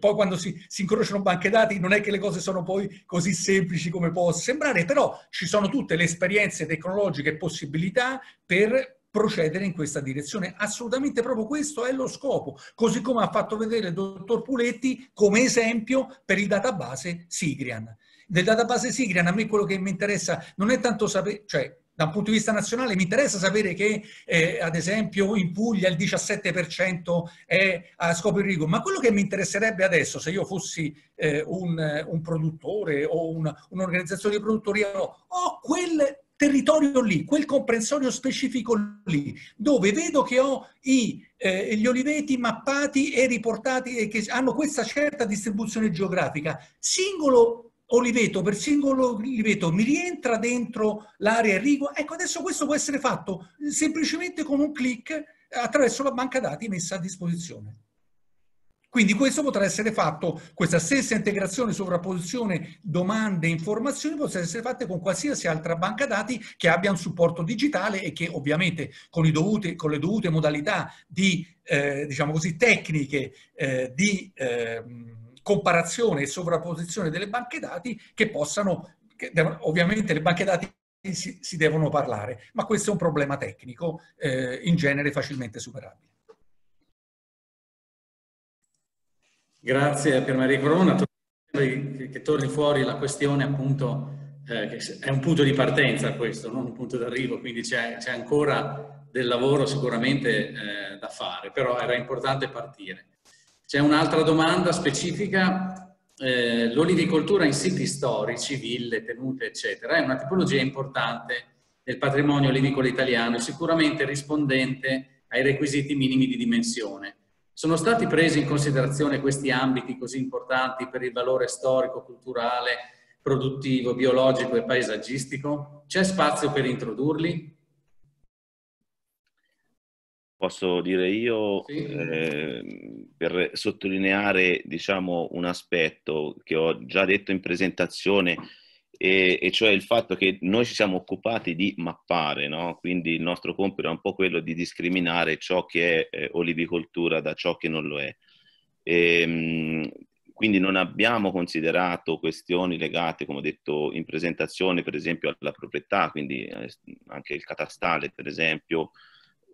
poi quando si, si, incrociano banche dati non è che le cose sono poi così semplici come può sembrare, però ci sono tutte le esperienze tecnologiche e possibilità per procedere in questa direzione. Assolutamente proprio questo è lo scopo, così come ha fatto vedere il dottor Puletti come esempio per il database Sigrian. Del database Sigrian a me quello che mi interessa non è tanto sapere, cioè da un punto di vista nazionale mi interessa sapere che eh, ad esempio in Puglia il 17% è a scopo irriguo, ma quello che mi interesserebbe adesso se io fossi eh, un, un, produttore o un, un'organizzazione di produttoria, ho quel territorio lì, quel comprensorio specifico lì, dove vedo che ho i, eh, gli oliveti mappati e riportati e che hanno questa certa distribuzione geografica. Singolo oliveto per singolo oliveto mi rientra dentro l'area irrigua, ecco adesso questo può essere fatto semplicemente con un clic attraverso la banca dati messa a disposizione. Quindi questo potrà essere fatto, questa stessa integrazione, sovrapposizione, domande, informazioni, possono essere fatte con qualsiasi altra banca dati che abbia un supporto digitale e che ovviamente con, dovute, con le dovute modalità di, eh, diciamo così, tecniche eh, di... Eh, comparazione e sovrapposizione delle banche dati che possano, che devono, ovviamente le banche dati si, si, devono parlare, ma questo è un problema tecnico eh, in genere facilmente superabile. Grazie Pier Maria Corona. Che torni fuori la questione appunto, eh, che è un punto di partenza questo, non un punto d'arrivo, quindi c'è, ancora del lavoro sicuramente eh, da fare, però era importante partire. C'è un'altra domanda specifica. Eh, l'olivicoltura in siti storici, ville, tenute, eccetera, è una tipologia importante del patrimonio olivicolo italiano sicuramente rispondente ai requisiti minimi di dimensione. Sono stati presi in considerazione questi ambiti così importanti per il valore storico, culturale, produttivo, biologico e paesaggistico? C'è spazio per introdurli? Posso dire io, sì. eh, per sottolineare diciamo, un aspetto che ho già detto in presentazione, e, e, cioè il fatto che noi ci siamo occupati di mappare, no? quindi il nostro compito è un po' quello di discriminare ciò che è eh, olivicoltura da ciò che non lo è. E, ehm, quindi non abbiamo considerato questioni legate, come ho detto in presentazione, per esempio alla proprietà, quindi eh, anche il catastale, per esempio,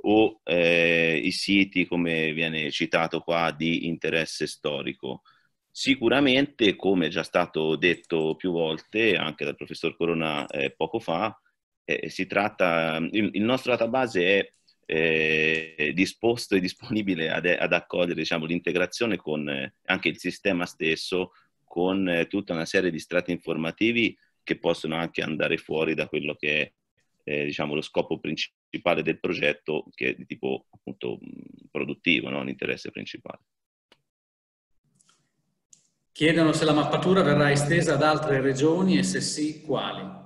o eh, i siti, come viene citato qua, di interesse storico. Sicuramente, come già stato detto più volte, anche dal professor Corona eh, poco fa, eh, si tratta, il, il, nostro database è eh, disposto e disponibile ad, ad accogliere diciamo, l'integrazione con eh, anche il sistema stesso, con eh, tutta una serie di strati informativi che possono anche andare fuori da quello che è diciamo, lo scopo principale del progetto che è di tipo appunto produttivo, no? l'interesse principale. Chiedono se la mappatura verrà estesa ad altre regioni e se sì, quali.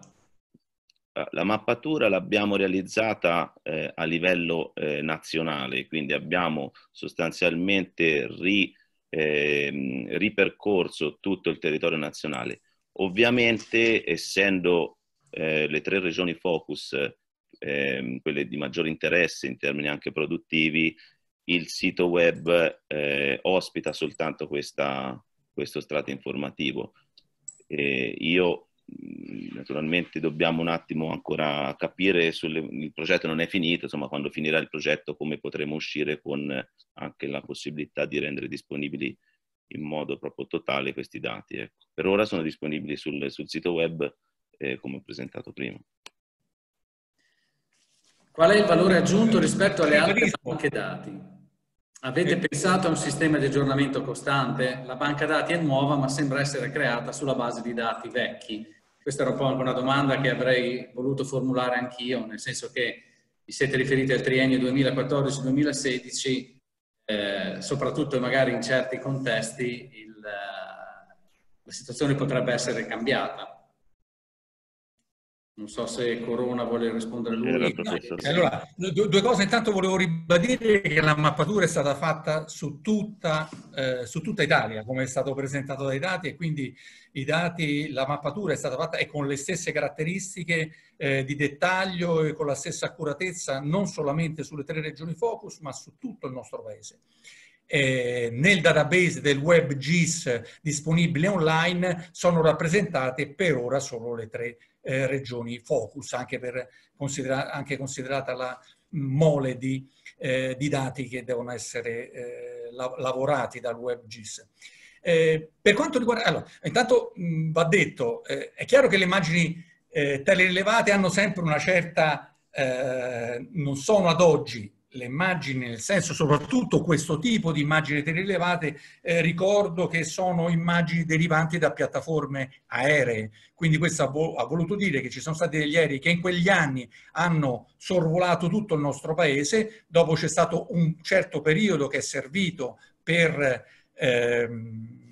La mappatura l'abbiamo realizzata eh, a livello eh, nazionale, quindi abbiamo sostanzialmente ri, eh, ripercorso tutto il territorio nazionale. Ovviamente, essendo eh, le tre regioni focus, eh, quelle di maggiore interesse in termini anche produttivi, il sito web eh, ospita soltanto questa, questo strato informativo. io naturalmente dobbiamo un attimo ancora capire, sulle, il progetto non è finito, insomma quando finirà il progetto come potremo uscire con anche la possibilità di rendere disponibili in modo proprio totale questi dati. Ecco. Per ora sono disponibili sul, sul sito web eh, come presentato prima. Qual è il valore aggiunto rispetto alle altre banche dati? Avete pensato a un sistema di aggiornamento costante? La banca dati è nuova ma sembra essere creata sulla base di dati vecchi. Questa era un po' una domanda che avrei voluto formulare anch'io, nel senso che vi siete riferiti al triennio 2014-2016, eh, soprattutto magari in certi contesti il, la situazione potrebbe essere cambiata. Non so se Corona vuole rispondere lui. Allora, due cose. Intanto volevo ribadire che la mappatura è stata fatta su tutta, eh, su tutta Italia, come è stato presentato dai dati, e quindi i dati, la mappatura è stata fatta e con le stesse caratteristiche eh, di dettaglio e con la stessa accuratezza, non solamente sulle tre regioni focus, ma su tutto il nostro paese. Eh, nel database del web GIS disponibile online sono rappresentate per ora solo le tre regioni eh, regioni focus, anche, per considera anche considerata la mole di, eh, di, dati che devono essere eh, la lavorati dal WebGIS. Eh, per quanto riguarda, allora, intanto mh, va detto, eh, è chiaro che le immagini eh, telerilevate hanno sempre una certa, non sono ad oggi le immagini, nel senso soprattutto questo tipo di immagini rilevate, eh, ricordo che sono immagini derivanti da piattaforme aeree, quindi questo ha, vo ha, voluto dire che ci sono stati degli aerei che in quegli anni hanno sorvolato tutto il nostro paese, dopo c'è stato un certo periodo che è servito per... Ehm,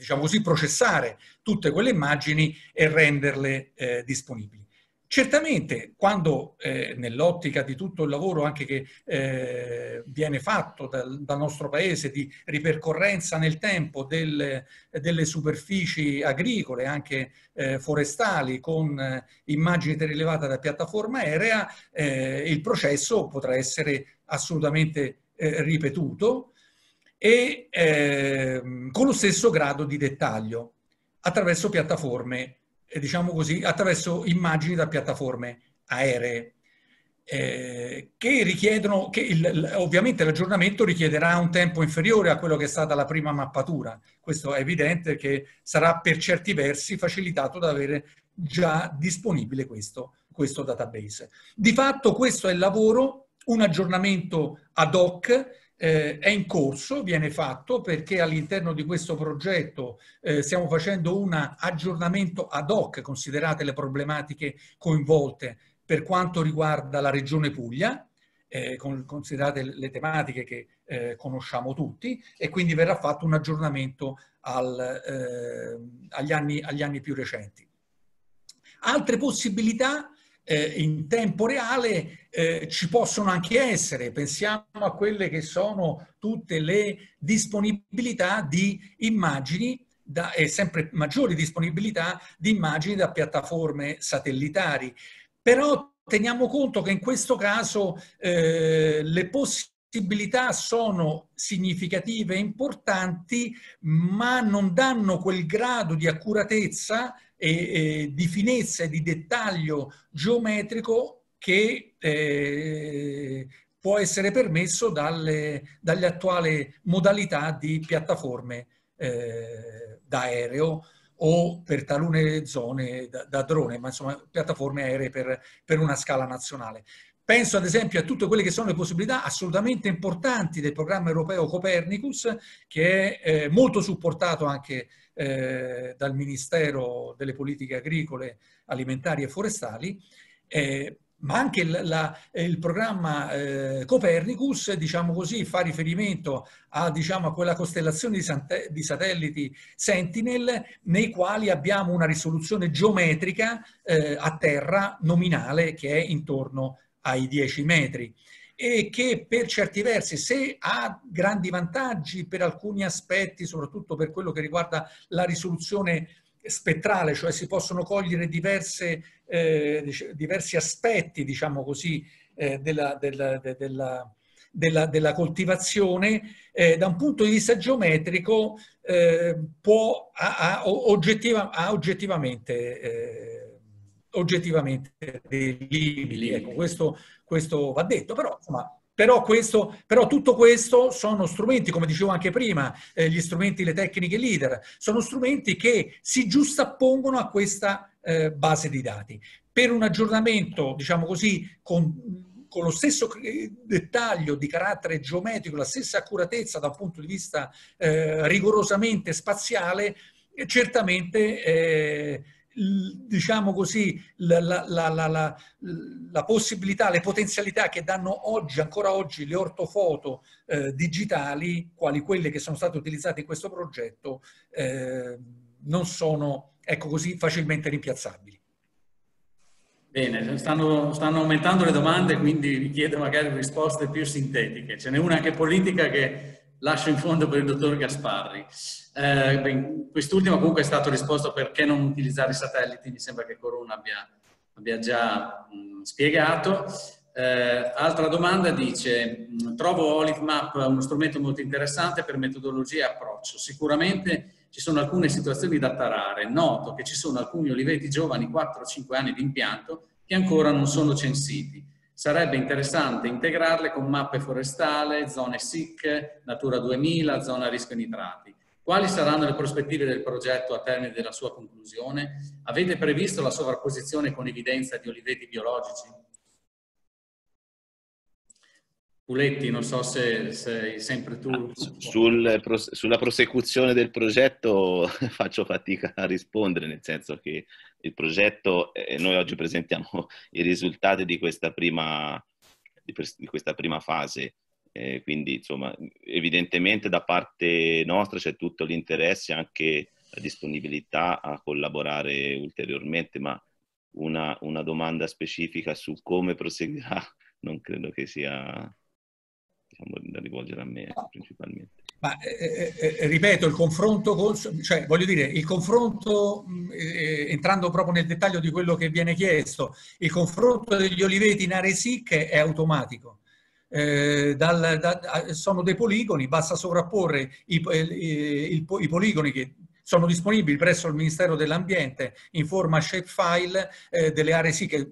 diciamo così, processare tutte quelle immagini e renderle eh, disponibili. Certamente, quando eh, nell'ottica di tutto il lavoro anche che eh, viene fatto dal, dal, nostro paese di ripercorrenza nel tempo delle, delle superfici agricole, anche eh, forestali, con eh, immagini rilevate da piattaforma aerea, eh, il processo potrà essere assolutamente eh, ripetuto e ehm, con lo stesso grado di dettaglio attraverso piattaforme diciamo così, attraverso immagini da piattaforme aeree. Eh, che richiedono, che il, ovviamente l'aggiornamento richiederà un tempo inferiore a quello che è stata la prima mappatura. Questo è evidente che sarà per certi versi facilitato da avere già disponibile questo, questo database. Di fatto questo è il lavoro, un aggiornamento ad hoc eh, è in corso, viene fatto perché all'interno di questo progetto eh, stiamo facendo un aggiornamento ad hoc, considerate le problematiche coinvolte per quanto riguarda la regione Puglia, eh, con, considerate le tematiche che eh, conosciamo tutti, e quindi verrà fatto un aggiornamento al, eh, agli, anni, agli anni più recenti. Altre possibilità eh, in tempo reale eh, ci possono anche essere. Pensiamo a quelle che sono tutte le disponibilità di immagini da, e sempre maggiori disponibilità di immagini da piattaforme satellitari. Però teniamo conto che in questo caso eh, le possibilità sono significative e importanti, ma non danno quel grado di accuratezza e, e di finezza e di dettaglio geometrico che eh, può essere permesso dalle, dalle, attuali modalità di piattaforme eh, d'aereo o per talune zone da, da, drone, ma insomma piattaforme aeree per, per una scala nazionale. Penso ad esempio a tutte quelle che sono le possibilità assolutamente importanti del programma europeo Copernicus, che è eh, molto supportato anche eh, dal Ministero delle Politiche Agricole, Alimentari e Forestali, eh, ma anche il, la, il programma eh, Copernicus, diciamo così, fa riferimento a, diciamo, a quella costellazione di, di, satelliti Sentinel nei quali abbiamo una risoluzione geometrica eh, a terra nominale che è intorno ai 10 metri e che per certi versi, se ha grandi vantaggi per alcuni aspetti, soprattutto per quello che riguarda la risoluzione spettrale, cioè si possono cogliere diverse, eh, diversi aspetti, diciamo così, eh, della, della, della, della, della coltivazione, eh, da un punto di vista geometrico eh, può, ha, ha, oggettiva, ha oggettivamente, eh, oggettivamente dei limiti. Ecco, questo, questo va detto, però insomma, però, questo, però, tutto questo sono strumenti, come dicevo anche prima, eh, gli strumenti, le tecniche leader, sono strumenti che si giustappongono a questa eh, base di dati. Per un aggiornamento, diciamo così, con con lo stesso eh, dettaglio di carattere geometrico, la stessa accuratezza da un punto di vista eh, rigorosamente spaziale, eh, certamente eh, diciamo così, la, la, la, la, possibilità, le potenzialità che danno oggi, ancora oggi, le ortofoto eh, digitali, quali quelle che sono state utilizzate in questo progetto, eh, non sono, ecco così, facilmente rimpiazzabili. Bene, stanno, stanno, aumentando le domande, quindi vi chiedo magari risposte più sintetiche. Ce n'è una anche politica che lascio in fondo per il dottor Gasparri. Eh, quest'ultimo comunque è stato risposto perché non utilizzare i satelliti, mi sembra che Corona abbia, abbia già mh, spiegato. Eh, altra domanda dice, trovo OlivMap uno strumento molto interessante per metodologia e approccio. Sicuramente ci sono alcune situazioni da tarare. Noto che ci sono alcuni oliveti giovani, 4-5 anni di impianto, che ancora non sono censiti. Sarebbe interessante integrarle con mappe forestali, zone SIC, Natura 2000, zona a rischio nitrati. Quali saranno le prospettive del progetto a termine della sua conclusione? Avete previsto la sovrapposizione con evidenza di oliveti biologici? Puletti, non so se sei sempre tu. Ah, sul, sulla prosecuzione del progetto faccio fatica a rispondere, nel senso che il progetto, eh, noi oggi presentiamo i risultati di questa prima, di, di questa prima fase, eh, quindi insomma evidentemente da parte nostra c'è tutto l'interesse, anche la disponibilità a collaborare ulteriormente, ma una, una domanda specifica su come proseguirà non credo che sia diciamo, da rivolgere a me principalmente. Ma eh, eh, eh, ripeto, il confronto, con, cioè voglio dire, il confronto, eh, entrando proprio nel dettaglio di quello che viene chiesto, il confronto degli oliveti in aree sicche è automatico. Eh, dal, da, sono dei poligoni, basta sovrapporre i, i, i, i, poligoni che sono disponibili presso il Ministero dell'Ambiente in forma shapefile eh, delle aree sicche,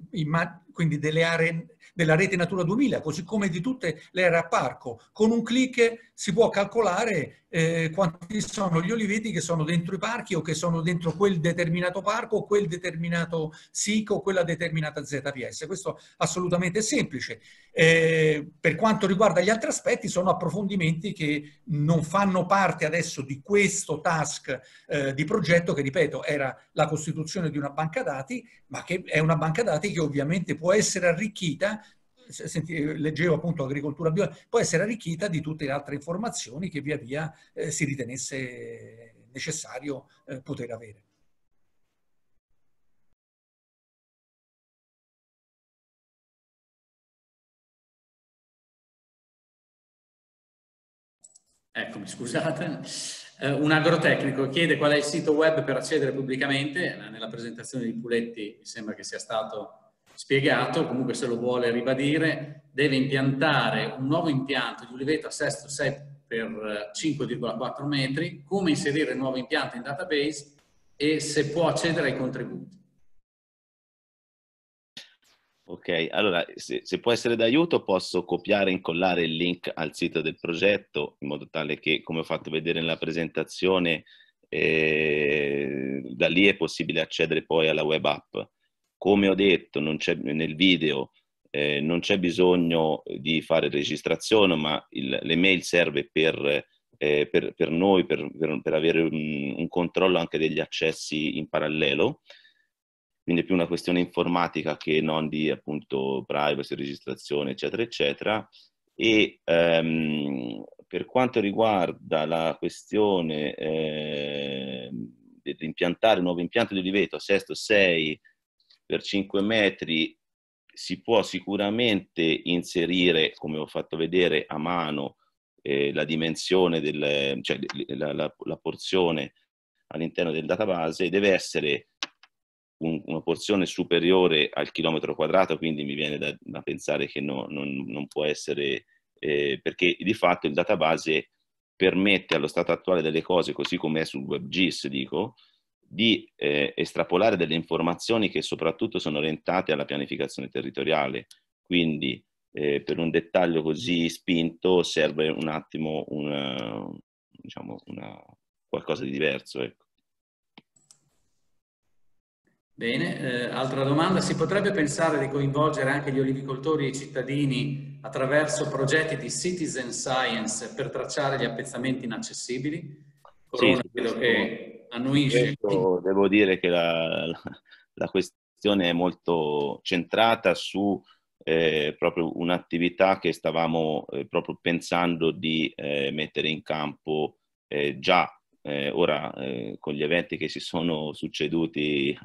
quindi delle aree della rete Natura 2000, così come di tutte le aree a parco. Con un clic si può calcolare eh, quanti sono gli oliveti che sono dentro i parchi o che sono dentro quel determinato parco o quel determinato SIC o quella determinata ZPS. Questo assolutamente semplice. Eh, per quanto riguarda gli altri aspetti sono approfondimenti che non fanno parte adesso di questo task eh, di progetto che, ripeto, era la costituzione di una banca dati, ma che è una banca dati che ovviamente può essere arricchita leggevo appunto agricoltura bio, può essere arricchita di tutte le altre informazioni che via via eh, si ritenesse necessario eh, poter avere. Eccomi, scusate. Uh, un agrotecnico chiede qual è il sito web per accedere pubblicamente. Nella presentazione di Puletti mi sembra che sia stato spiegato, comunque se lo vuole ribadire, deve impiantare un nuovo impianto di uliveto a sesto 6 per 5,4 metri, come inserire il nuovo impianto in database e se può accedere ai contributi. Ok, allora se, se, può essere d'aiuto posso copiare e incollare il link al sito del progetto in modo tale che, come ho fatto vedere nella presentazione, eh, da lì è possibile accedere poi alla web app. Come ho detto nel video, eh, non c'è bisogno di fare registrazione, ma il, l'email serve per, eh, per, per noi, per, per avere un, un, controllo anche degli accessi in parallelo. Quindi è più una questione informatica che non di appunto privacy, registrazione, eccetera, eccetera. E ehm, per quanto riguarda la questione eh, di impiantare un nuovo impianto di oliveto a Sesto 6 per 5 metri si può sicuramente inserire, come ho fatto vedere a mano, eh, la dimensione, del, cioè la, la, la porzione all'interno del database deve essere un, una porzione superiore al chilometro quadrato, quindi mi viene da, da pensare che no, non, non, può essere, eh, perché di fatto il database permette allo stato attuale delle cose, così come è sul WebGIS, dico, di eh, estrapolare delle informazioni che soprattutto sono orientate alla pianificazione territoriale. Quindi eh, per un dettaglio così spinto serve un attimo una, diciamo una, qualcosa di diverso. Ecco. Bene, eh, altra domanda, si potrebbe pensare di coinvolgere anche gli olivicoltori e i cittadini attraverso progetti di citizen science per tracciare gli appezzamenti inaccessibili? Corona sì, credo che annuisce. Devo dire che la, la, la, questione è molto centrata su eh, proprio un'attività che stavamo eh, proprio pensando di eh, mettere in campo eh, già eh, ora eh, con gli eventi che si sono succeduti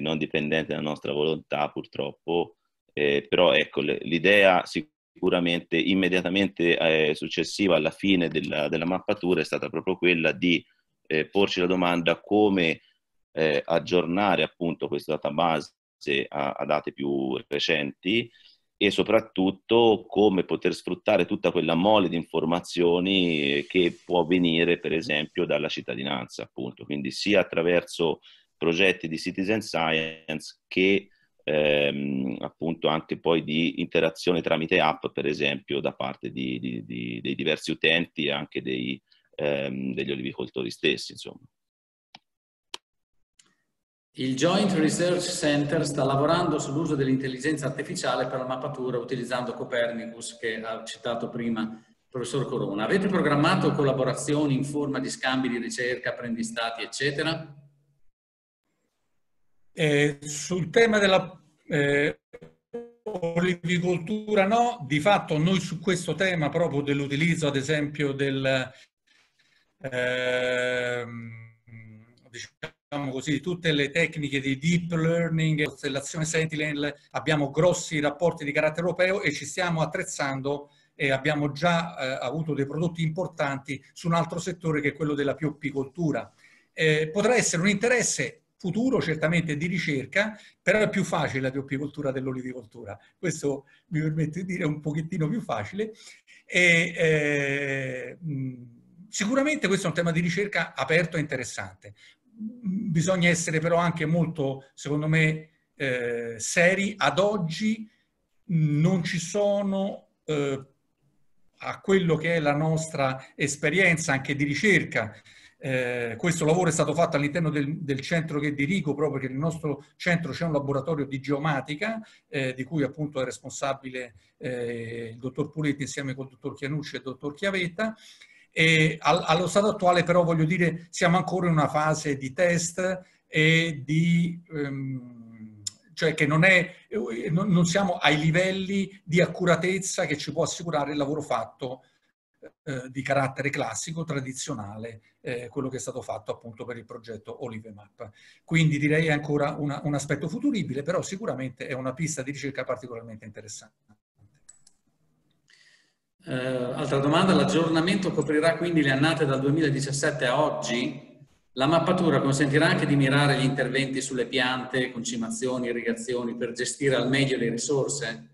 non dipendenti dalla nostra volontà purtroppo, però ecco l'idea sicuramente immediatamente successiva alla fine della, della, mappatura è stata proprio quella di eh, porci la domanda come eh, aggiornare appunto questo database a, a date più recenti e soprattutto come poter sfruttare tutta quella mole di informazioni che può venire per esempio dalla cittadinanza appunto. Quindi sia attraverso progetti di citizen science che ehm, appunto anche poi di interazione tramite app, per esempio, da parte di, di, di, dei diversi utenti e anche dei, ehm, degli olivicoltori stessi. Insomma. Il Joint Research Center sta lavorando sull'uso dell'intelligenza artificiale per la mappatura utilizzando Copernicus che ha citato prima il professor Corona. Avete programmato collaborazioni in forma di scambi di ricerca, apprendistati, eccetera? Eh, sul tema della eh, olivicoltura no, di fatto noi su questo tema proprio dell'utilizzo ad esempio del eh, diciamo così, tutte le tecniche di deep learning, costellazione Sentinel, abbiamo grossi rapporti di carattere europeo e ci stiamo attrezzando e abbiamo già eh, avuto dei prodotti importanti su un altro settore che è quello della pioppicoltura. Eh, potrà essere un interesse futuro certamente di ricerca, però è più facile la pioppicoltura dell'olivicoltura. Questo mi permette di dire un pochettino più facile. E, eh, sicuramente questo è un tema di ricerca aperto e interessante. Bisogna essere però anche molto, secondo me, eh, seri. Ad oggi non ci sono, eh, a quello che è la nostra esperienza anche di ricerca, eh, questo lavoro è stato fatto all'interno del, del, centro che dirigo, proprio perché nel nostro centro c'è un laboratorio di geomatica, eh, di cui appunto è responsabile eh, il dottor Puletti insieme col dottor Chianucci e il dottor Chiavetta. E al, allo stato attuale però voglio dire siamo ancora in una fase di test e di... Ehm, cioè che non, è, non siamo ai livelli di accuratezza che ci può assicurare il lavoro fatto eh, di carattere classico, tradizionale, eh, quello che è stato fatto appunto per il progetto Olivemap. Quindi direi ancora una, un aspetto futuribile, però sicuramente è una pista di ricerca particolarmente interessante. Uh, altra domanda, l'aggiornamento coprirà quindi le annate dal 2017 a oggi? La mappatura consentirà anche di mirare gli interventi sulle piante, concimazioni, irrigazioni per gestire al meglio le risorse?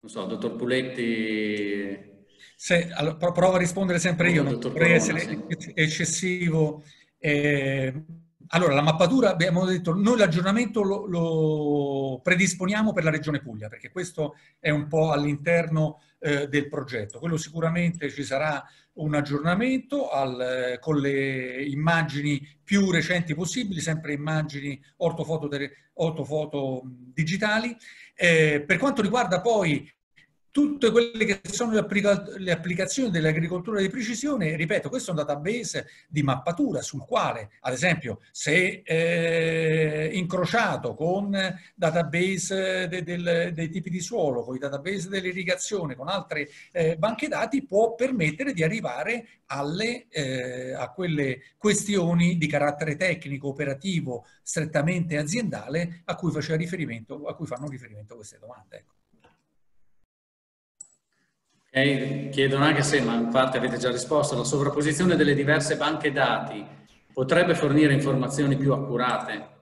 Non so, dottor Puletti... Se, allora, provo a rispondere sempre io, non vorrei essere sì. eccessivo. Eh, allora, la mappatura, abbiamo detto, noi l'aggiornamento lo, lo, predisponiamo per la Regione Puglia, perché questo è un po' all'interno eh, del progetto. Quello sicuramente ci sarà un aggiornamento al, eh, con le immagini più recenti possibili, sempre immagini ortofoto, ortofoto digitali. Eh, per quanto riguarda poi tutte quelle che sono le, applica le applicazioni dell'agricoltura di precisione, ripeto, questo è un database di mappatura sul quale, ad esempio, se eh, incrociato con database de, de, dei tipi di suolo, con i database dell'irrigazione, con altre eh, banche dati, può permettere di arrivare alle, eh, a quelle questioni di carattere tecnico, operativo, strettamente aziendale a cui, riferimento, a cui fanno riferimento queste domande. Ecco. Chiedono anche se, ma infatti avete già risposto, la sovrapposizione delle diverse banche dati potrebbe fornire informazioni più accurate?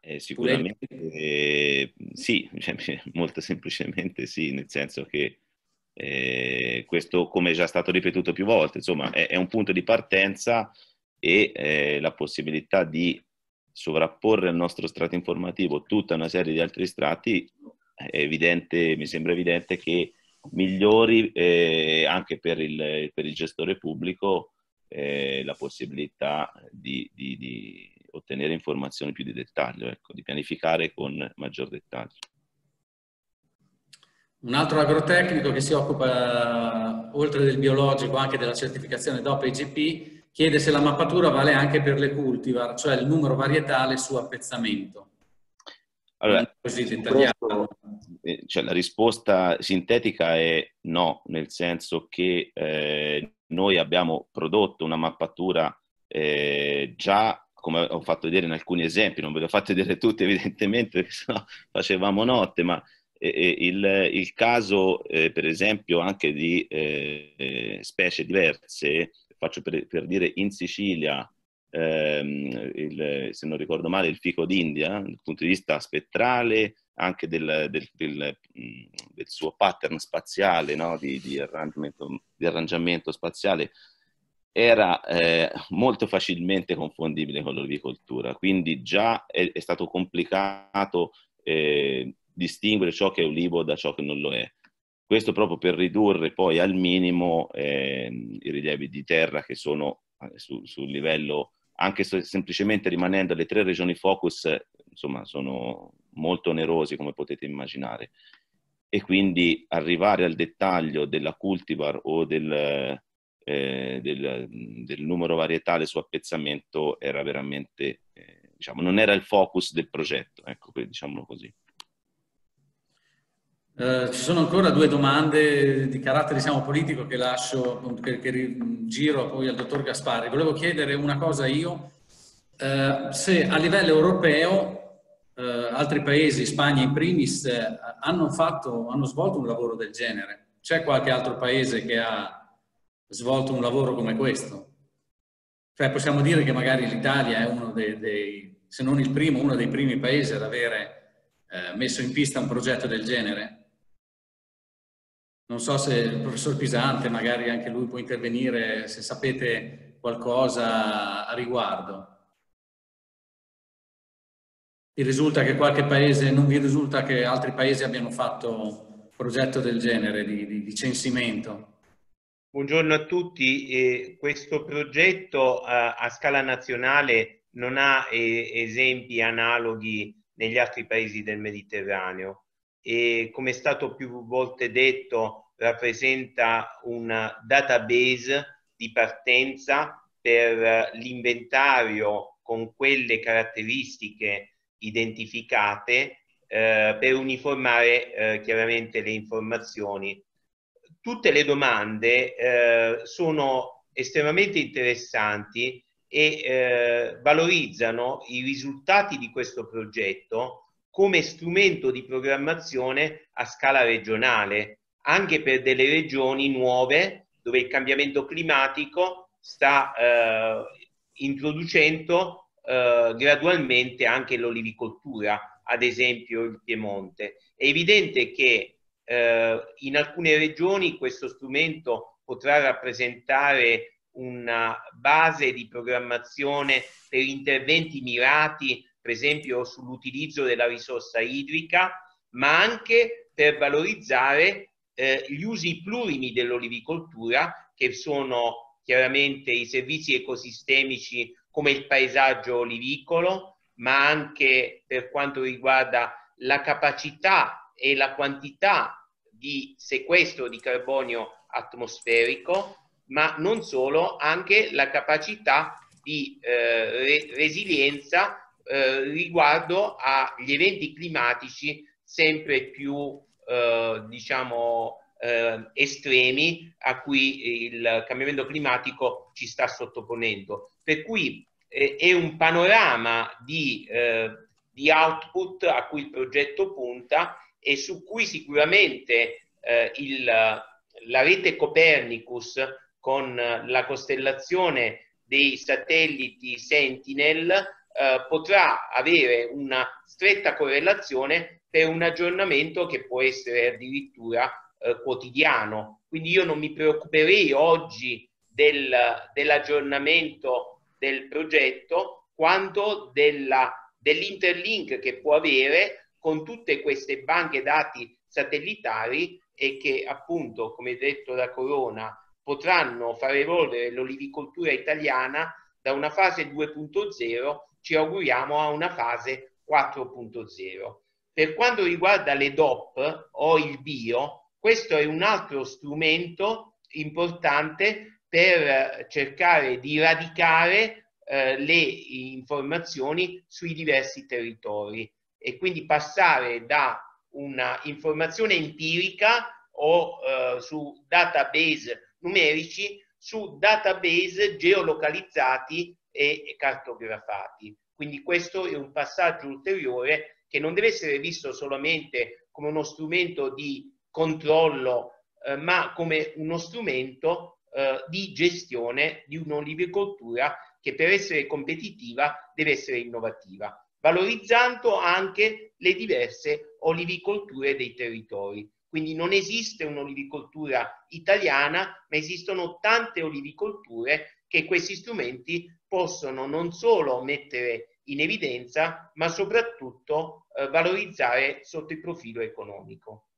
Eh, sicuramente eh, sì, cioè, molto semplicemente sì, nel senso che eh, questo, come è già stato ripetuto più volte, insomma, è, è un punto di partenza e eh, la possibilità di sovrapporre al nostro strato informativo tutta una serie di altri strati, evidente, mi sembra evidente che migliori eh, anche per il, per il, gestore pubblico eh, la possibilità di, di, di, ottenere informazioni più di dettaglio, ecco, di pianificare con maggior dettaglio. Un altro agrotecnico che si occupa, oltre del biologico, anche della certificazione DOP IGP, chiede se la mappatura vale anche per le cultivar, cioè il numero varietale su appezzamento. Allora, così dettagliato. Eh, cioè, la risposta sintetica è no, nel senso che eh, noi abbiamo prodotto una mappatura eh, già come ho fatto vedere in alcuni esempi, non ve l'ho fatto vedere tutti evidentemente perché sennò facevamo notte, ma eh, il, il, caso eh, per esempio anche di eh, specie diverse, faccio per, per, dire in Sicilia ehm, il, se non ricordo male, il fico d'India, dal punto di vista spettrale, anche del, del, del, mm, del suo pattern spaziale, no? di, di, arrangiamento, di, arrangiamento, spaziale, era eh, molto facilmente confondibile con l'olivicoltura, quindi già è, è stato complicato eh, distinguere ciò che è olivo da ciò che non lo è. Questo proprio per ridurre poi al minimo eh, i rilievi di terra che sono eh, su, sul livello anche se semplicemente rimanendo le tre regioni focus, insomma, sono molto onerosi come potete immaginare. E quindi arrivare al dettaglio della cultivar o del, eh, del, del numero varietale su appezzamento era veramente, eh, diciamo, non era il focus del progetto, ecco, diciamolo così. Uh, ci sono ancora due domande di carattere diciamo, politico che lascio, che, che giro poi al dottor Gaspari. Volevo chiedere una cosa io, uh, se a livello europeo uh, altri paesi, Spagna in primis, hanno, fatto, hanno svolto un lavoro del genere. C'è qualche altro paese che ha svolto un lavoro come questo? Cioè possiamo dire che magari l'Italia è uno dei, dei, se non il primo, uno dei primi paesi ad avere messo in pista un progetto del genere? Non so se il professor Pisante, magari anche lui può intervenire se sapete qualcosa a riguardo. Vi risulta che qualche paese, non vi risulta che altri paesi abbiano fatto progetto del genere di, di, di censimento? Buongiorno a tutti, eh, questo progetto eh, a scala nazionale non ha eh, esempi analoghi negli altri paesi del Mediterraneo e come è stato più volte detto rappresenta un database di partenza per l'inventario con quelle caratteristiche identificate eh, per uniformare eh, chiaramente le informazioni. Tutte le domande eh, sono estremamente interessanti e eh, valorizzano i risultati di questo progetto come strumento di programmazione a scala regionale, anche per delle regioni nuove dove il cambiamento climatico sta eh, introducendo eh, gradualmente anche l'olivicoltura, ad esempio il Piemonte. È evidente che eh, in alcune regioni questo strumento potrà rappresentare una base di programmazione per interventi mirati per esempio sull'utilizzo della risorsa idrica, ma anche per valorizzare eh, gli usi plurimi dell'olivicoltura, che sono chiaramente i servizi ecosistemici come il paesaggio olivicolo, ma anche per quanto riguarda la capacità e la quantità di sequestro di carbonio atmosferico, ma non solo, anche la capacità di eh, re- resilienza eh, riguardo agli eventi climatici sempre più eh, diciamo eh, estremi a cui il cambiamento climatico ci sta sottoponendo. Per cui eh, è un panorama di eh, di output a cui il progetto punta e su cui sicuramente il, la rete Copernicus con la costellazione dei satelliti Sentinel eh, potrà avere una stretta correlazione per un aggiornamento che può essere addirittura eh, quotidiano. Quindi io non mi preoccuperei oggi del, dell'aggiornamento del progetto quanto della, dell'interlink che può avere con tutte queste banche dati satellitari e che appunto, come detto da Corona, potranno far evolvere l'olivicoltura italiana da una fase 2.0, ci auguriamo, a una fase 4.0. Per quanto riguarda le DOP o il bio, questo è un altro strumento importante per cercare di radicare eh, le informazioni sui diversi territori e quindi passare da una informazione empirica o eh, su database numerici su database geolocalizzati e cartografati. Quindi questo è un passaggio ulteriore che non deve essere visto solamente come uno strumento di controllo, eh, ma come uno strumento eh, di gestione di un'olivicoltura che per essere competitiva deve essere innovativa, valorizzando anche le diverse olivicolture dei territori. Quindi non esiste un'olivicoltura italiana, ma esistono tante olivicolture che questi strumenti possono non solo mettere in evidenza, ma soprattutto eh, valorizzare sotto il profilo economico.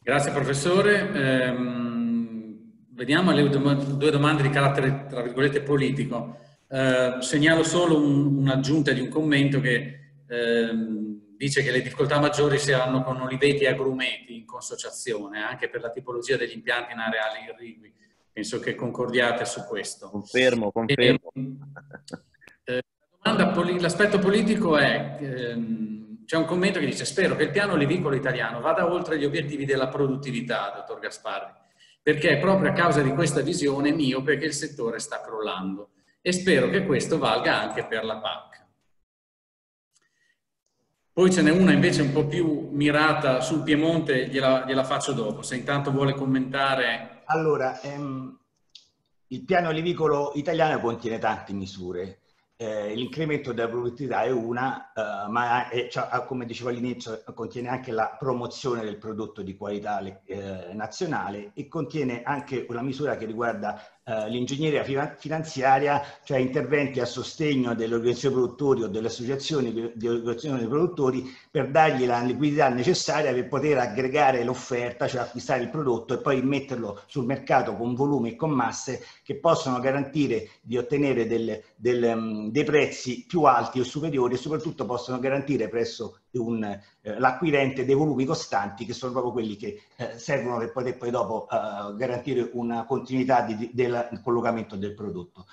Grazie professore. Ehm, vediamo le due domande di carattere, tra virgolette, politico. Eh, segnalo solo un, un'aggiunta di un commento che ehm, dice che le difficoltà maggiori si hanno con oliveti e agrumeti in consociazione, anche per la tipologia degli impianti in areali irrigui. Penso che concordiate su questo. Confermo, confermo. E, eh, l'aspetto politico è, ehm, c'è un commento che dice spero che il piano olivicolo italiano vada oltre gli obiettivi della produttività, dottor Gasparri, perché è proprio a causa di questa visione miope che il settore sta crollando e spero che questo valga anche per la PAC. Poi ce n'è una invece un po' più mirata sul Piemonte, gliela, gliela faccio dopo, se intanto vuole commentare. Allora, ehm, il piano olivicolo italiano contiene tante misure. Eh, l'incremento della produttività è una, eh, ma è, cioè, come dicevo all'inizio contiene anche la promozione del prodotto di qualità eh, nazionale e contiene anche una misura che riguarda eh, l'ingegneria finanziaria, cioè interventi a sostegno delle organizzazioni produttori o delle associazioni di organizzazioni dei produttori per dargli la liquidità necessaria per poter aggregare l'offerta, cioè acquistare il prodotto e poi metterlo sul mercato con volumi e con masse che possono garantire di ottenere del, del, um, dei prezzi più alti o superiori e soprattutto possono garantire presso eh, l'acquirente dei volumi costanti che sono proprio quelli che eh, servono per poter poi dopo eh, garantire una continuità di, del collocamento del prodotto.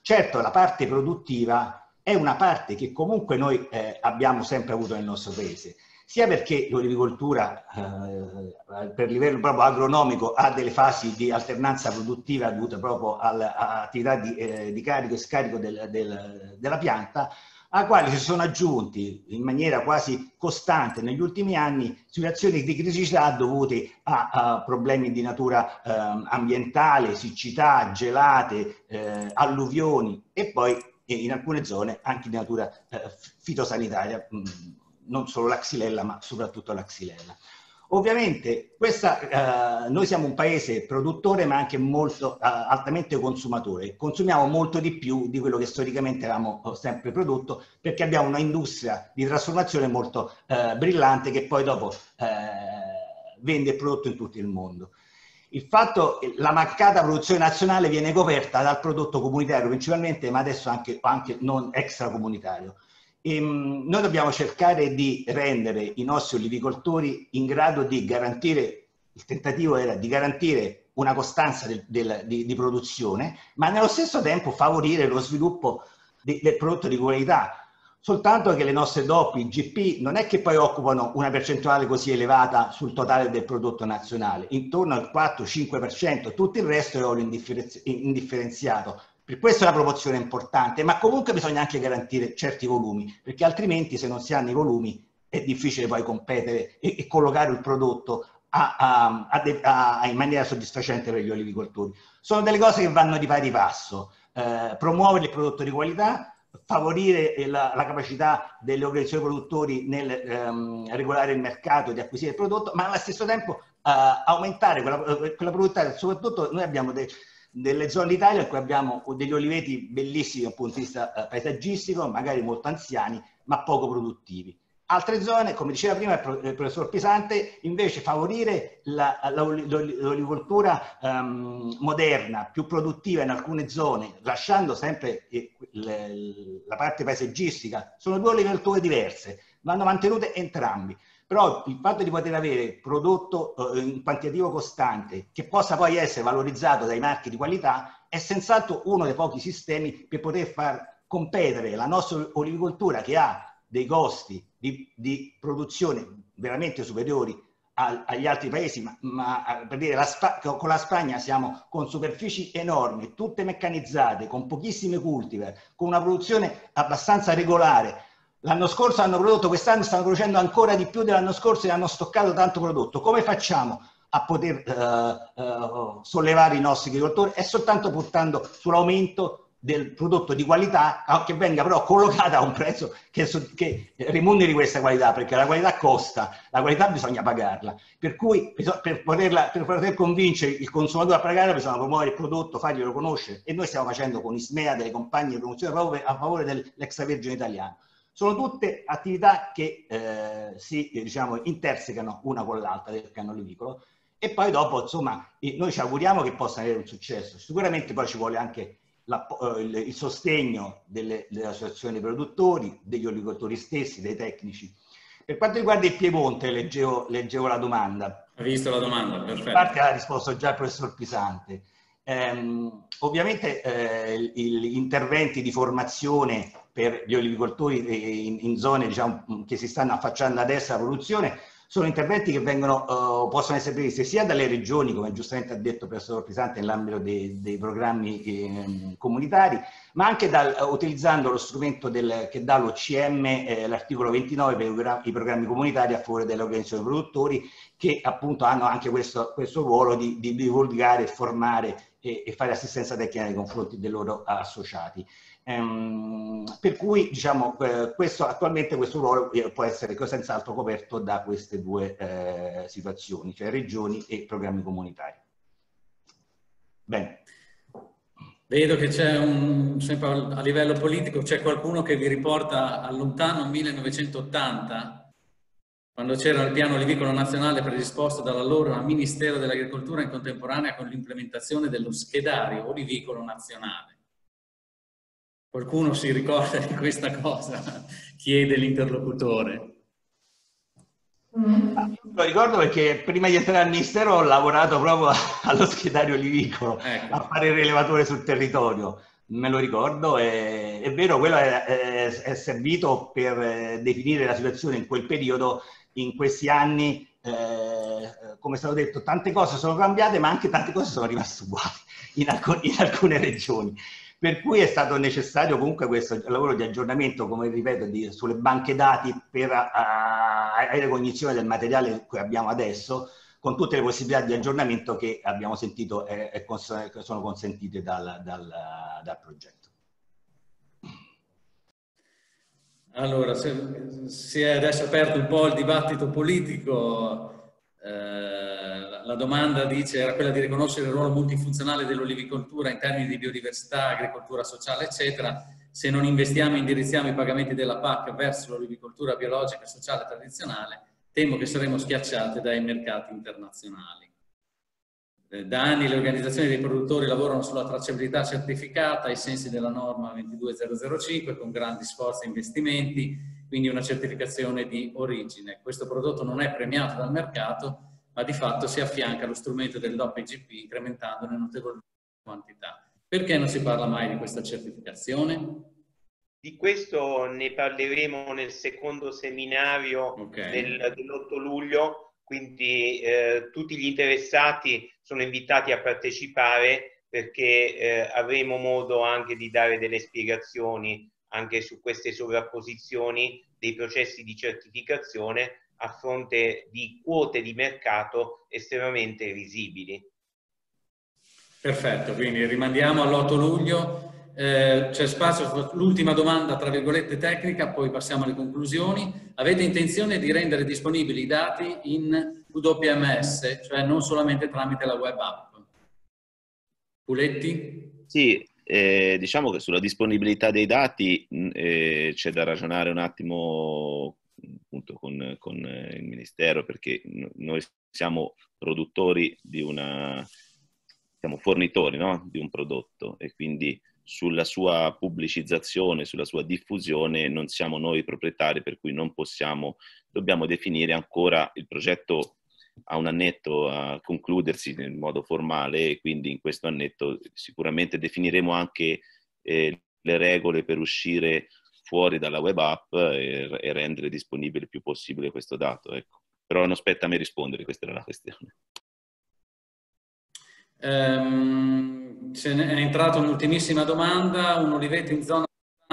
Certo, la parte produttiva è una parte che comunque noi eh, abbiamo sempre avuto nel nostro paese, sia perché l'olivicoltura eh, per livello proprio agronomico ha delle fasi di alternanza produttiva dovute proprio all'attività di, eh, di, carico e scarico del, del, della pianta, a quali si sono aggiunti in maniera quasi costante negli ultimi anni situazioni di criticità dovute a, a problemi di natura eh, ambientale, siccità, gelate, eh, alluvioni e poi in alcune zone anche di natura eh, fitosanitaria, mh, non solo la xylella ma soprattutto la xylella. Ovviamente questa, eh, noi siamo un paese produttore ma anche molto eh, altamente consumatore, consumiamo molto di più di quello che storicamente avevamo eh, sempre prodotto perché abbiamo una industria di trasformazione molto eh, brillante che poi dopo eh, vende il prodotto in tutto il mondo. Il fatto che la mancata produzione nazionale viene coperta dal prodotto comunitario principalmente ma adesso anche, anche non extracomunitario. Ehm, noi dobbiamo cercare di rendere i nostri olivicoltori in grado di garantire, il tentativo era di garantire una costanza del, del, di, di, produzione, ma nello stesso tempo favorire lo sviluppo di, del prodotto di qualità. Soltanto che le nostre DOP, i GP, non è che poi occupano una percentuale così elevata sul totale del prodotto nazionale, intorno al 4-5%, tutto il resto è oro indifferenziato, Per questo la promozione è importante, ma comunque bisogna anche garantire certi volumi, perché altrimenti se non si hanno i volumi è difficile poi competere e, e collocare il prodotto a, a, a, in maniera soddisfacente per gli olivicoltori. Sono delle cose che vanno di pari passo. Eh, promuovere il prodotto di qualità, favorire la, la capacità delle organizzazioni produttori nel ehm, regolare il mercato e di acquisire il prodotto, ma allo stesso tempo eh, aumentare quella, quella produttività. Soprattutto noi abbiamo dei, delle zone d'Italia in cui abbiamo degli oliveti bellissimi dal punto di vista eh, paesaggistico, magari molto anziani, ma poco produttivi. Altre zone, come diceva prima il professor Pisante, invece favorire l'olivoltura um, moderna, più produttiva in alcune zone, lasciando sempre eh, la parte paesaggistica. Sono due olivolture diverse, vanno mantenute entrambi. Però il fatto di poter avere prodotto eh, in quantitativo costante, che possa poi essere valorizzato dai marchi di qualità, è senz'altro uno dei pochi sistemi per poter far competere la nostra olivicoltura che ha dei costi di, di produzione veramente superiori a, agli altri paesi, ma, ma per dire la con la Spagna siamo con superfici enormi, tutte meccanizzate, con pochissime cultivar, con una produzione abbastanza regolare. L'anno scorso hanno prodotto, quest'anno stanno producendo ancora di più dell'anno scorso e hanno stoccato tanto prodotto. Come facciamo a poter uh, uh, sollevare i nostri agricoltori? È soltanto puntando sull'aumento del prodotto di qualità che venga però collocata a un prezzo che, che rimuneri questa qualità perché la qualità costa, la qualità bisogna pagarla per cui per, poterla, per poter convincere il consumatore a pagarla bisogna promuovere il prodotto, farglielo conoscere e noi stiamo facendo con Ismea delle compagnie di promozione a favore dell'extravergine italiano sono tutte attività che eh, si diciamo, intersecano una con l'altra del canno olivicolo e poi dopo insomma noi ci auguriamo che possa avere un successo sicuramente poi ci vuole anche la, eh, il, il, sostegno delle, delle, associazioni dei produttori, degli olivicoltori stessi, dei tecnici. Per quanto riguarda il Piemonte, leggevo, leggevo la domanda. Ha visto la domanda, perfetto. In parte ha risposto già il professor Pisante. Ehm, ovviamente eh, gli interventi di formazione per gli olivicoltori eh, in, in zone diciamo, che si stanno affacciando adesso alla produzione sono interventi che vengono, uh, possono essere previsti sia dalle regioni, come giustamente ha detto il professor Pisante nell'ambito dei, dei, programmi eh, comunitari, ma anche dal, uh, utilizzando lo strumento del, che dà l'OCM, eh, l'articolo 29 per i programmi comunitari a favore delle organizzazioni produttori, che appunto hanno anche questo, questo ruolo di, di divulgare, formare e, e fare assistenza tecnica nei confronti dei loro associati. Ehm, per cui diciamo, eh, questo, attualmente questo ruolo eh, può essere senz'altro coperto da queste due eh, situazioni, cioè regioni e programmi comunitari. Bene. Vedo che c'è un, sempre a livello politico, c'è qualcuno che vi riporta al lontano 1980, quando c'era il piano olivicolo nazionale predisposto dall'allora Ministero dell'Agricoltura in contemporanea con l'implementazione dello schedario olivicolo nazionale. Qualcuno si ricorda di questa cosa? Chiede l'interlocutore. Lo ricordo perché prima di entrare al ministero ho lavorato proprio allo schedario olivicolo ecco. a fare il rilevatore sul territorio. Me lo ricordo, è, è vero, quello è, è, è, servito per eh, definire la situazione in quel periodo, in questi anni, eh, come è stato detto, tante cose sono cambiate, ma anche tante cose sono rimaste uguali in, alcun, in alcune regioni. Per cui è stato necessario comunque questo lavoro di aggiornamento, come ripeto, di, sulle banche dati per avere cognizione del materiale che abbiamo adesso, con tutte le possibilità di aggiornamento che abbiamo sentito e, e sono consentite dal, dal, dal progetto. Allora, si è adesso aperto un po' il dibattito politico. Eh, la domanda dice, era quella di riconoscere il ruolo multifunzionale dell'olivicoltura in termini di biodiversità, agricoltura sociale, eccetera, se non investiamo e indirizziamo i pagamenti della PAC verso l'olivicoltura biologica, sociale e tradizionale, temo che saremo schiacciate dai mercati internazionali. Eh, da anni le organizzazioni dei produttori lavorano sulla tracciabilità certificata ai sensi della norma 22005 con grandi sforzi e investimenti, quindi una certificazione di origine. Questo prodotto non è premiato dal mercato, ma di fatto si affianca allo strumento del WGP incrementandone notevole quantità. Perché non si parla mai di questa certificazione? Di questo ne parleremo nel secondo seminario okay. del, dell'8 luglio, quindi eh, tutti gli interessati sono invitati a partecipare perché eh, avremo modo anche di dare delle spiegazioni anche su queste sovrapposizioni dei processi di certificazione a fronte di quote di mercato estremamente risibili. Perfetto, quindi rimandiamo all'8 luglio. Eh, c'è spazio per l'ultima domanda, tra virgolette, tecnica, poi passiamo alle conclusioni. Avete intenzione di rendere disponibili i dati in WMS, cioè non solamente tramite la web app? Puletti? Sì, eh, diciamo che sulla disponibilità dei dati eh, c'è da ragionare un attimo appunto con, con il Ministero perché noi siamo produttori di una, siamo fornitori no? di un prodotto e quindi sulla sua pubblicizzazione, sulla sua diffusione non siamo noi proprietari per cui non possiamo, dobbiamo definire ancora il progetto a un annetto a concludersi in modo formale e quindi in questo annetto sicuramente definiremo anche eh, le regole per uscire fuori dalla web app e, e, rendere disponibile il più possibile questo dato. Ecco. Però non spetta a me rispondere, questa era la questione. Um, n'è entrata un'ultimissima domanda, un oliveto in zona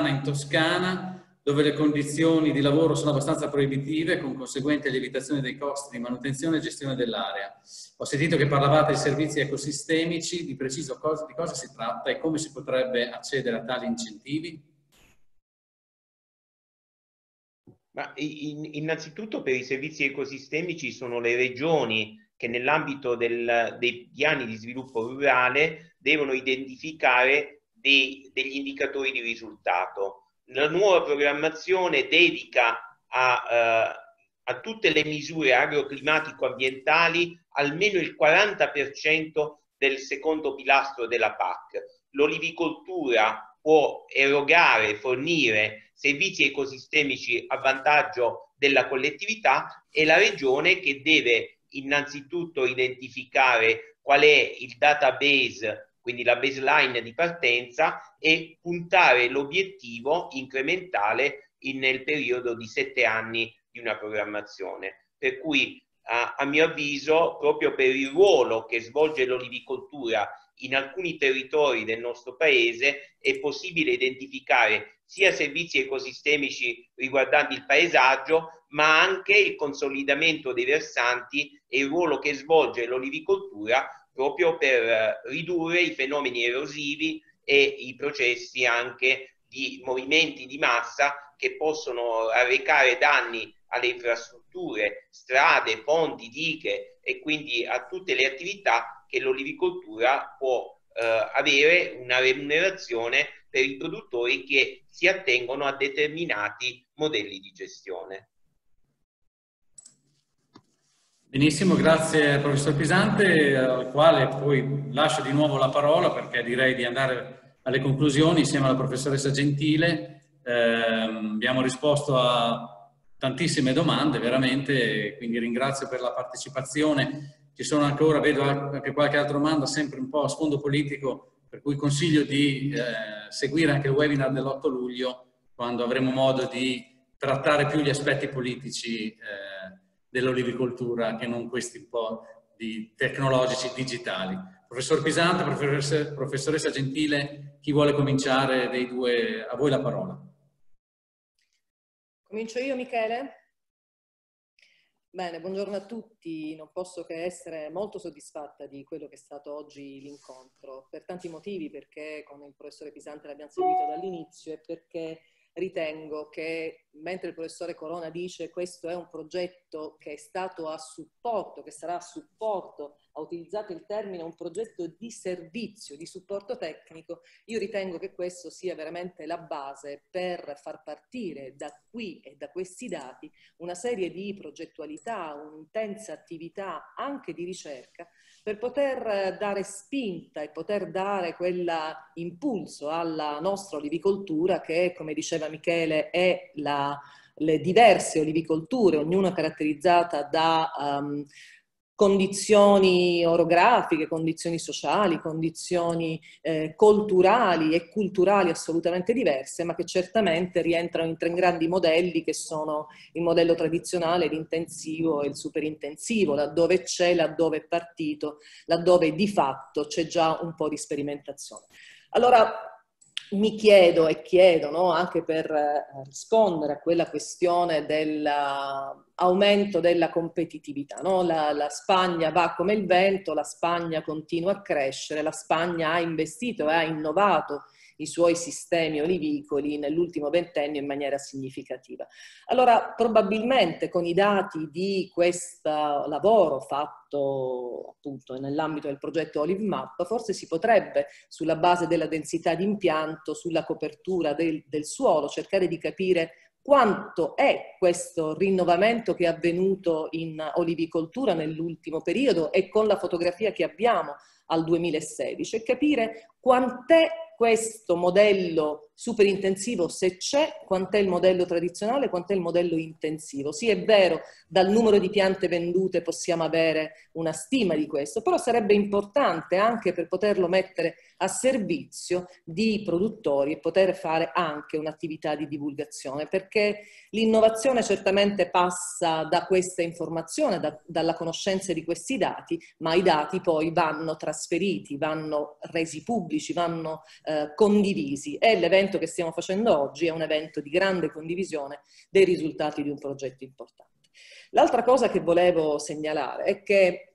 in Toscana dove le condizioni di lavoro sono abbastanza proibitive con conseguente lievitazione dei costi di manutenzione e gestione dell'area. Ho sentito che parlavate di servizi ecosistemici, di preciso cosa, di cosa si tratta e come si potrebbe accedere a tali incentivi? Ma in, innanzitutto per i servizi ecosistemici sono le regioni che nell'ambito dei piani di sviluppo rurale devono identificare dei, degli indicatori di risultato la nuova programmazione dedica a, eh, a tutte le misure agroclimatico-ambientali almeno il 40% del secondo pilastro della PAC. L'olivicoltura può erogare, fornire servizi ecosistemici a vantaggio della collettività e la regione che deve innanzitutto identificare qual è il database quindi la baseline di partenza, e puntare l'obiettivo incrementale in, nel periodo di sette anni di una programmazione. Per cui a, a mio avviso, proprio per il ruolo che svolge l'olivicoltura in alcuni territori del nostro paese, è possibile identificare sia servizi ecosistemici riguardanti il paesaggio, ma anche il consolidamento dei versanti e il ruolo che svolge l'olivicoltura proprio per eh, ridurre i fenomeni erosivi e i processi anche di movimenti di massa che possono arrecare danni alle infrastrutture, strade, ponti, dighe e quindi a tutte le attività che l'olivicoltura può eh, avere una remunerazione per i produttori che si attengono a determinati modelli di gestione. Benissimo, grazie professor Pisante, al quale poi lascio di nuovo la parola perché direi di andare alle conclusioni insieme alla professoressa Gentile. Eh, abbiamo risposto a tantissime domande, veramente, quindi ringrazio per la partecipazione. Ci sono ancora, vedo anche qualche altra domanda, sempre un po' a sfondo politico, per cui consiglio di eh, seguire anche il webinar dell'8 luglio, quando avremo modo di trattare più gli aspetti politici. Eh, dell'olivicoltura che non questi un po' di tecnologici digitali. Professor Pisante, professoressa, professoressa Gentile, chi vuole cominciare dei due? A voi la parola. Comincio io, Michele? Bene, buongiorno a tutti. Non posso che essere molto soddisfatta di quello che è stato oggi l'incontro, per tanti motivi, perché con il professore Pisante l'abbiamo seguito dall'inizio e perché ritengo che mentre il professore Corona dice questo è un progetto che è stato a supporto, che sarà a supporto, ha utilizzato il termine un progetto di servizio, di supporto tecnico, io ritengo che questo sia veramente la base per far partire da qui e da questi dati una serie di progettualità, un'intensa attività anche di ricerca per poter dare spinta e poter dare quell'impulso alla nostra olivicoltura che, come diceva Michele, è la, le diverse olivicolture, ognuna caratterizzata da um, condizioni orografiche, condizioni sociali, condizioni eh, culturali e culturali assolutamente diverse, ma che certamente rientrano in tre grandi modelli che sono il modello tradizionale, l'intensivo e il superintensivo, laddove c'è, laddove è partito, laddove di fatto c'è già un po' di sperimentazione. Allora, mi chiedo e chiedo, no, anche per eh, rispondere a quella questione dell'aumento della competitività. No? La, la, Spagna va come il vento, la Spagna continua a crescere, la Spagna ha investito e ha innovato i suoi sistemi olivicoli nell'ultimo ventennio in maniera significativa. Allora, probabilmente con i dati di questo lavoro fatto appunto nell'ambito del progetto Olive Map, forse si potrebbe, sulla base della densità di impianto, sulla copertura del, del suolo, cercare di capire quanto è questo rinnovamento che è avvenuto in olivicoltura nell'ultimo periodo e con la fotografia che abbiamo al 2016 e capire quant'è questo modello superintensivo se c'è, quant'è il modello tradizionale, quant'è il modello intensivo. Sì, è vero, dal numero di piante vendute possiamo avere una stima di questo, però sarebbe importante anche per poterlo mettere a servizio di produttori e poter fare anche un'attività di divulgazione, perché l'innovazione certamente passa da questa informazione, da, dalla conoscenza di questi dati, ma i dati poi vanno trasferiti, vanno resi pubblici, vanno eh, condivisi e l'evento che stiamo facendo oggi è un evento di grande condivisione dei risultati di un progetto importante. L'altra cosa che volevo segnalare è che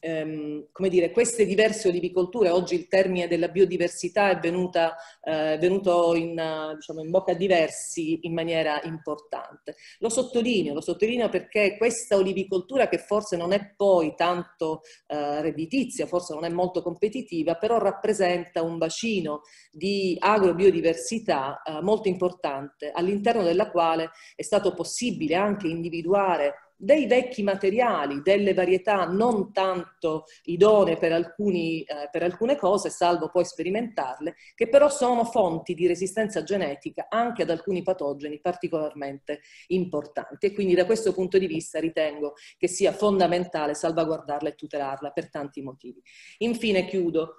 ehm, come dire, queste diverse olivicolture, oggi il termine della biodiversità è venuta, eh, venuto in, diciamo, in bocca a diversi in maniera importante. Lo sottolineo, lo sottolineo perché questa olivicoltura che forse non è poi tanto eh, redditizia, forse non è molto competitiva, però rappresenta un bacino di agrobiodiversità eh, molto importante all'interno della quale è stato possibile anche individuare dei vecchi materiali, delle varietà non tanto idonee per, alcuni, eh, per, alcune cose, salvo poi sperimentarle, che però sono fonti di resistenza genetica anche ad alcuni patogeni particolarmente importanti. E quindi da questo punto di vista ritengo che sia fondamentale salvaguardarla e tutelarla per tanti motivi. Infine chiudo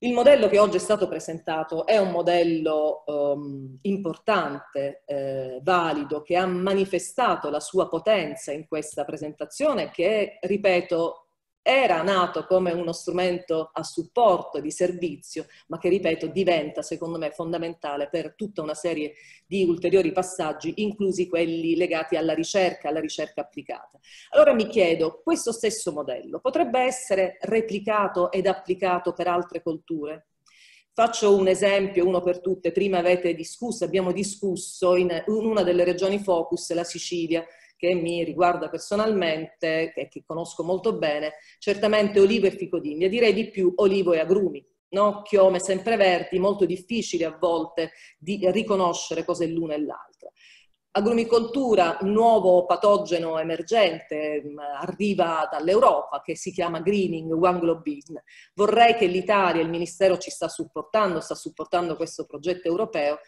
il modello che oggi è stato presentato è un modello um, importante, eh, valido, che ha manifestato la sua potenza in questa presentazione che, ripeto, era nato come uno strumento a supporto di servizio, ma che, ripeto, diventa, secondo me, fondamentale per tutta una serie di ulteriori passaggi, inclusi quelli legati alla ricerca, alla ricerca applicata. Allora mi chiedo, questo stesso modello potrebbe essere replicato ed applicato per altre colture? Faccio un esempio, uno per tutte. Prima avete discusso, abbiamo discusso in una delle regioni focus, la Sicilia, che mi riguarda personalmente e che conosco molto bene, certamente olivo e ficodindia, direi di più olivo e agrumi. No? chiome sempreverdi, molto difficili a volte di riconoscere cos'è l'una e l'altra. Agrumicoltura, nuovo patogeno emergente, mm, arriva dall'Europa che si chiama Greening One Globin. Vorrei che l'Italia, il Ministero ci sta supportando, sta supportando questo progetto europeo,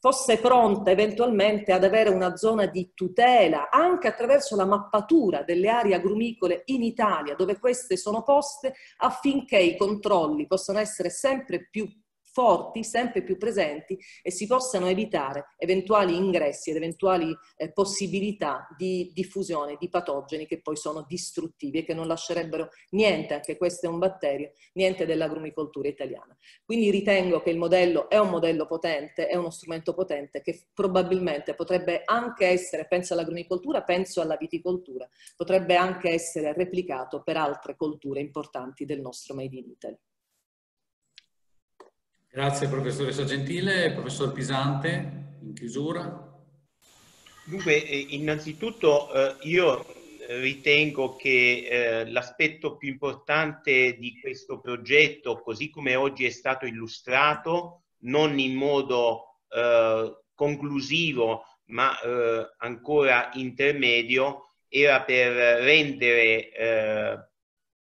fosse pronta eventualmente ad avere una zona di tutela anche attraverso la mappatura delle aree agrumicole in Italia dove queste sono poste affinché i controlli possano essere sempre più forti, sempre più presenti e si possano evitare eventuali ingressi ed eventuali eh, possibilità di diffusione di patogeni che poi sono distruttivi e che non lascerebbero niente, anche questo è un batterio, niente dell'agrumicoltura italiana. Quindi ritengo che il modello è un modello potente, è uno strumento potente che probabilmente potrebbe anche essere, penso all'agrumicoltura, penso alla viticoltura, potrebbe anche essere replicato per altre colture importanti del nostro Made in Italy. Grazie professoressa Gentile. Professor Pisante, in chiusura. Dunque, eh, innanzitutto eh, io ritengo che eh, l'aspetto più importante di questo progetto, così come oggi è stato illustrato, non in modo conclusivo, ma ancora intermedio, era per rendere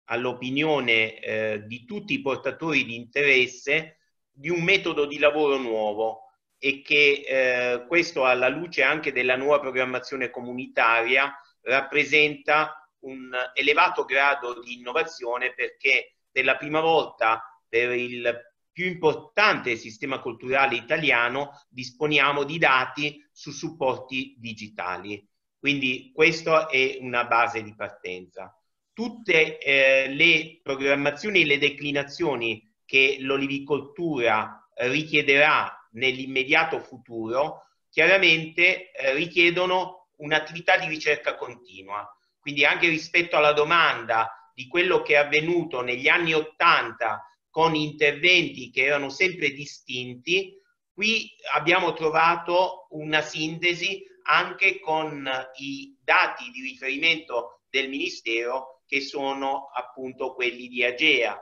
all'opinione di tutti i portatori di interesse di un metodo di lavoro nuovo e che eh, questo alla luce anche della nuova programmazione comunitaria rappresenta un elevato grado di innovazione perché per la prima volta per il più importante sistema culturale italiano disponiamo di dati su supporti digitali. Quindi questa è una base di partenza. Tutte eh, le programmazioni e le declinazioni che l'olivicoltura richiederà nell'immediato futuro chiaramente eh, richiedono un'attività di ricerca continua. Quindi anche rispetto alla domanda di quello che è avvenuto negli anni Ottanta con interventi che erano sempre distinti, qui abbiamo trovato una sintesi anche con i dati di riferimento del Ministero che sono appunto quelli di Agea.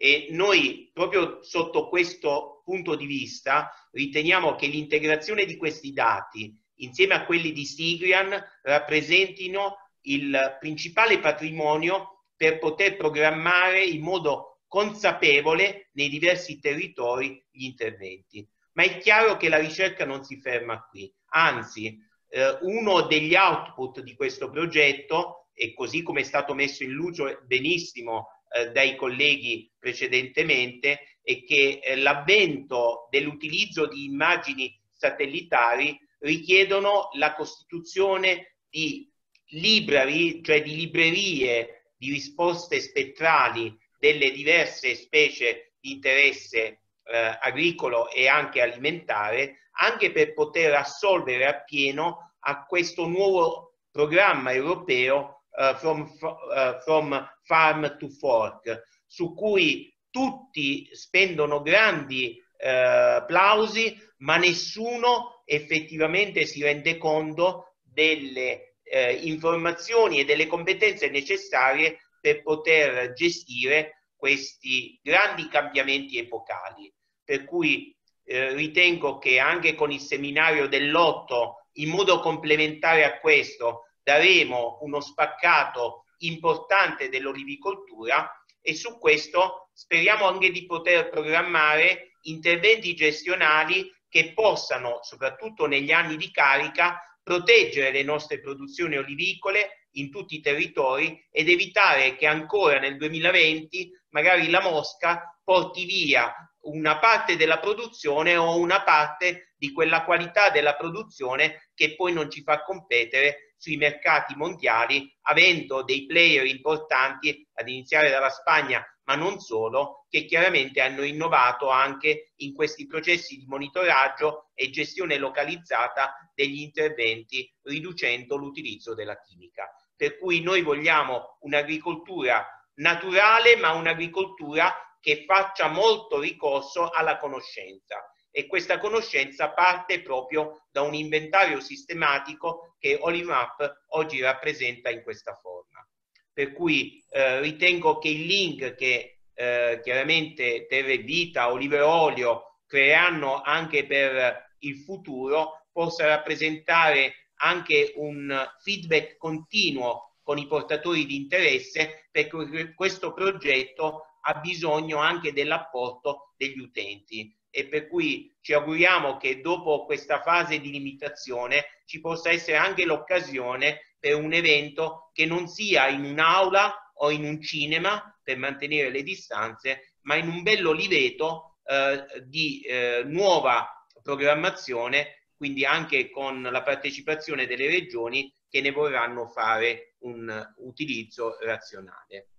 E noi proprio sotto questo punto di vista riteniamo che l'integrazione di questi dati insieme a quelli di Sigrian rappresentino il principale patrimonio per poter programmare in modo consapevole nei diversi territori gli interventi. Ma è chiaro che la ricerca non si ferma qui, anzi eh, uno degli output di questo progetto, e così come è stato messo in luce benissimo eh, dai colleghi precedentemente, è che eh, l'avvento dell'utilizzo di immagini satellitari richiedono la costituzione di library, cioè di librerie di risposte spettrali delle diverse specie di interesse eh, agricolo e anche alimentare, anche per poter assolvere appieno a questo nuovo programma europeo uh, from, uh, from Farm to Fork, su cui tutti spendono grandi plausi, ma nessuno effettivamente si rende conto delle eh, informazioni e delle competenze necessarie per poter gestire questi grandi cambiamenti epocali. Per cui eh, ritengo che anche con il seminario dell'otto, in modo complementare a questo, daremo uno spaccato importante dell'olivicoltura e su questo speriamo anche di poter programmare interventi gestionali che possano, soprattutto negli anni di carica, proteggere le nostre produzioni olivicole in tutti i territori ed evitare che ancora nel 2020 magari la mosca porti via una parte della produzione o una parte di quella qualità della produzione che poi non ci fa competere sui mercati mondiali, avendo dei player importanti, ad iniziare dalla Spagna, ma non solo, che chiaramente hanno innovato anche in questi processi di monitoraggio e gestione localizzata degli interventi, riducendo l'utilizzo della chimica. Per cui noi vogliamo un'agricoltura naturale, ma un'agricoltura che faccia molto ricorso alla conoscenza e questa conoscenza parte proprio da un inventario sistematico che Olivmap oggi rappresenta in questa forma. Per cui eh, ritengo che il link che eh, chiaramente Terre Vita, Olive Olio creeranno anche per il futuro possa rappresentare anche un feedback continuo con i portatori di interesse perché questo progetto ha bisogno anche dell'apporto degli utenti e per cui ci auguriamo che dopo questa fase di limitazione ci possa essere anche l'occasione per un evento che non sia in un'aula o in un cinema per mantenere le distanze, ma in un bello liveto eh, di eh, nuova programmazione, quindi anche con la partecipazione delle regioni che ne vorranno fare un utilizzo razionale.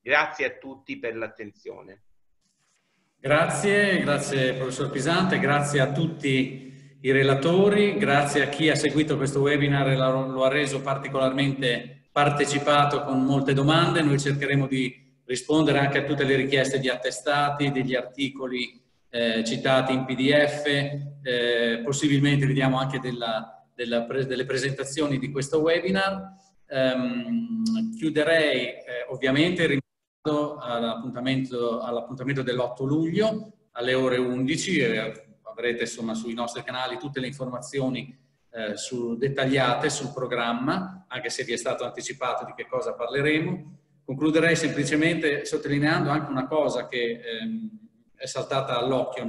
Grazie a tutti per l'attenzione. Grazie, grazie professor Pisante, grazie a tutti i relatori, grazie a chi ha seguito questo webinar e lo ha reso particolarmente partecipato con molte domande. Noi cercheremo di rispondere anche a tutte le richieste di attestati, degli articoli eh, citati in PDF, eh, possibilmente vediamo anche della, della pre delle presentazioni di questo webinar. Um, chiuderei eh, ovviamente all'appuntamento, all'appuntamento dell'8 luglio alle ore 11 e avrete insomma sui nostri canali tutte le informazioni eh, su, dettagliate sul programma, anche se vi è stato anticipato di che cosa parleremo. Concluderei semplicemente sottolineando anche una cosa che ehm, è saltata all'occhio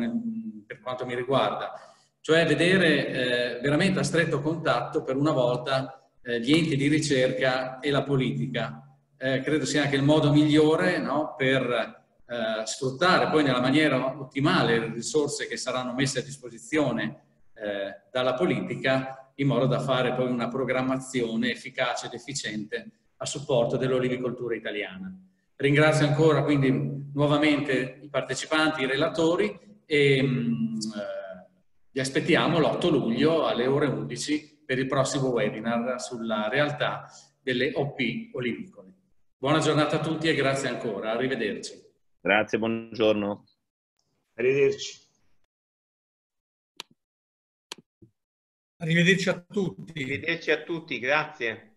per quanto mi riguarda, cioè vedere eh, veramente a stretto contatto per una volta eh, gli enti di ricerca e la politica. Eh, credo sia anche il modo migliore no, per eh, sfruttare poi nella maniera ottimale le risorse che saranno messe a disposizione eh, dalla politica in modo da fare poi una programmazione efficace ed efficiente a supporto dell'olivicoltura italiana. Ringrazio ancora quindi nuovamente i partecipanti, i relatori e mh, mm, eh, vi aspettiamo l'8 luglio alle ore 11 per il prossimo webinar sulla realtà delle OP olivicole. Buona giornata a tutti e grazie ancora. Arrivederci. Grazie, buongiorno. Arrivederci. Arrivederci a tutti. Arrivederci a tutti, grazie.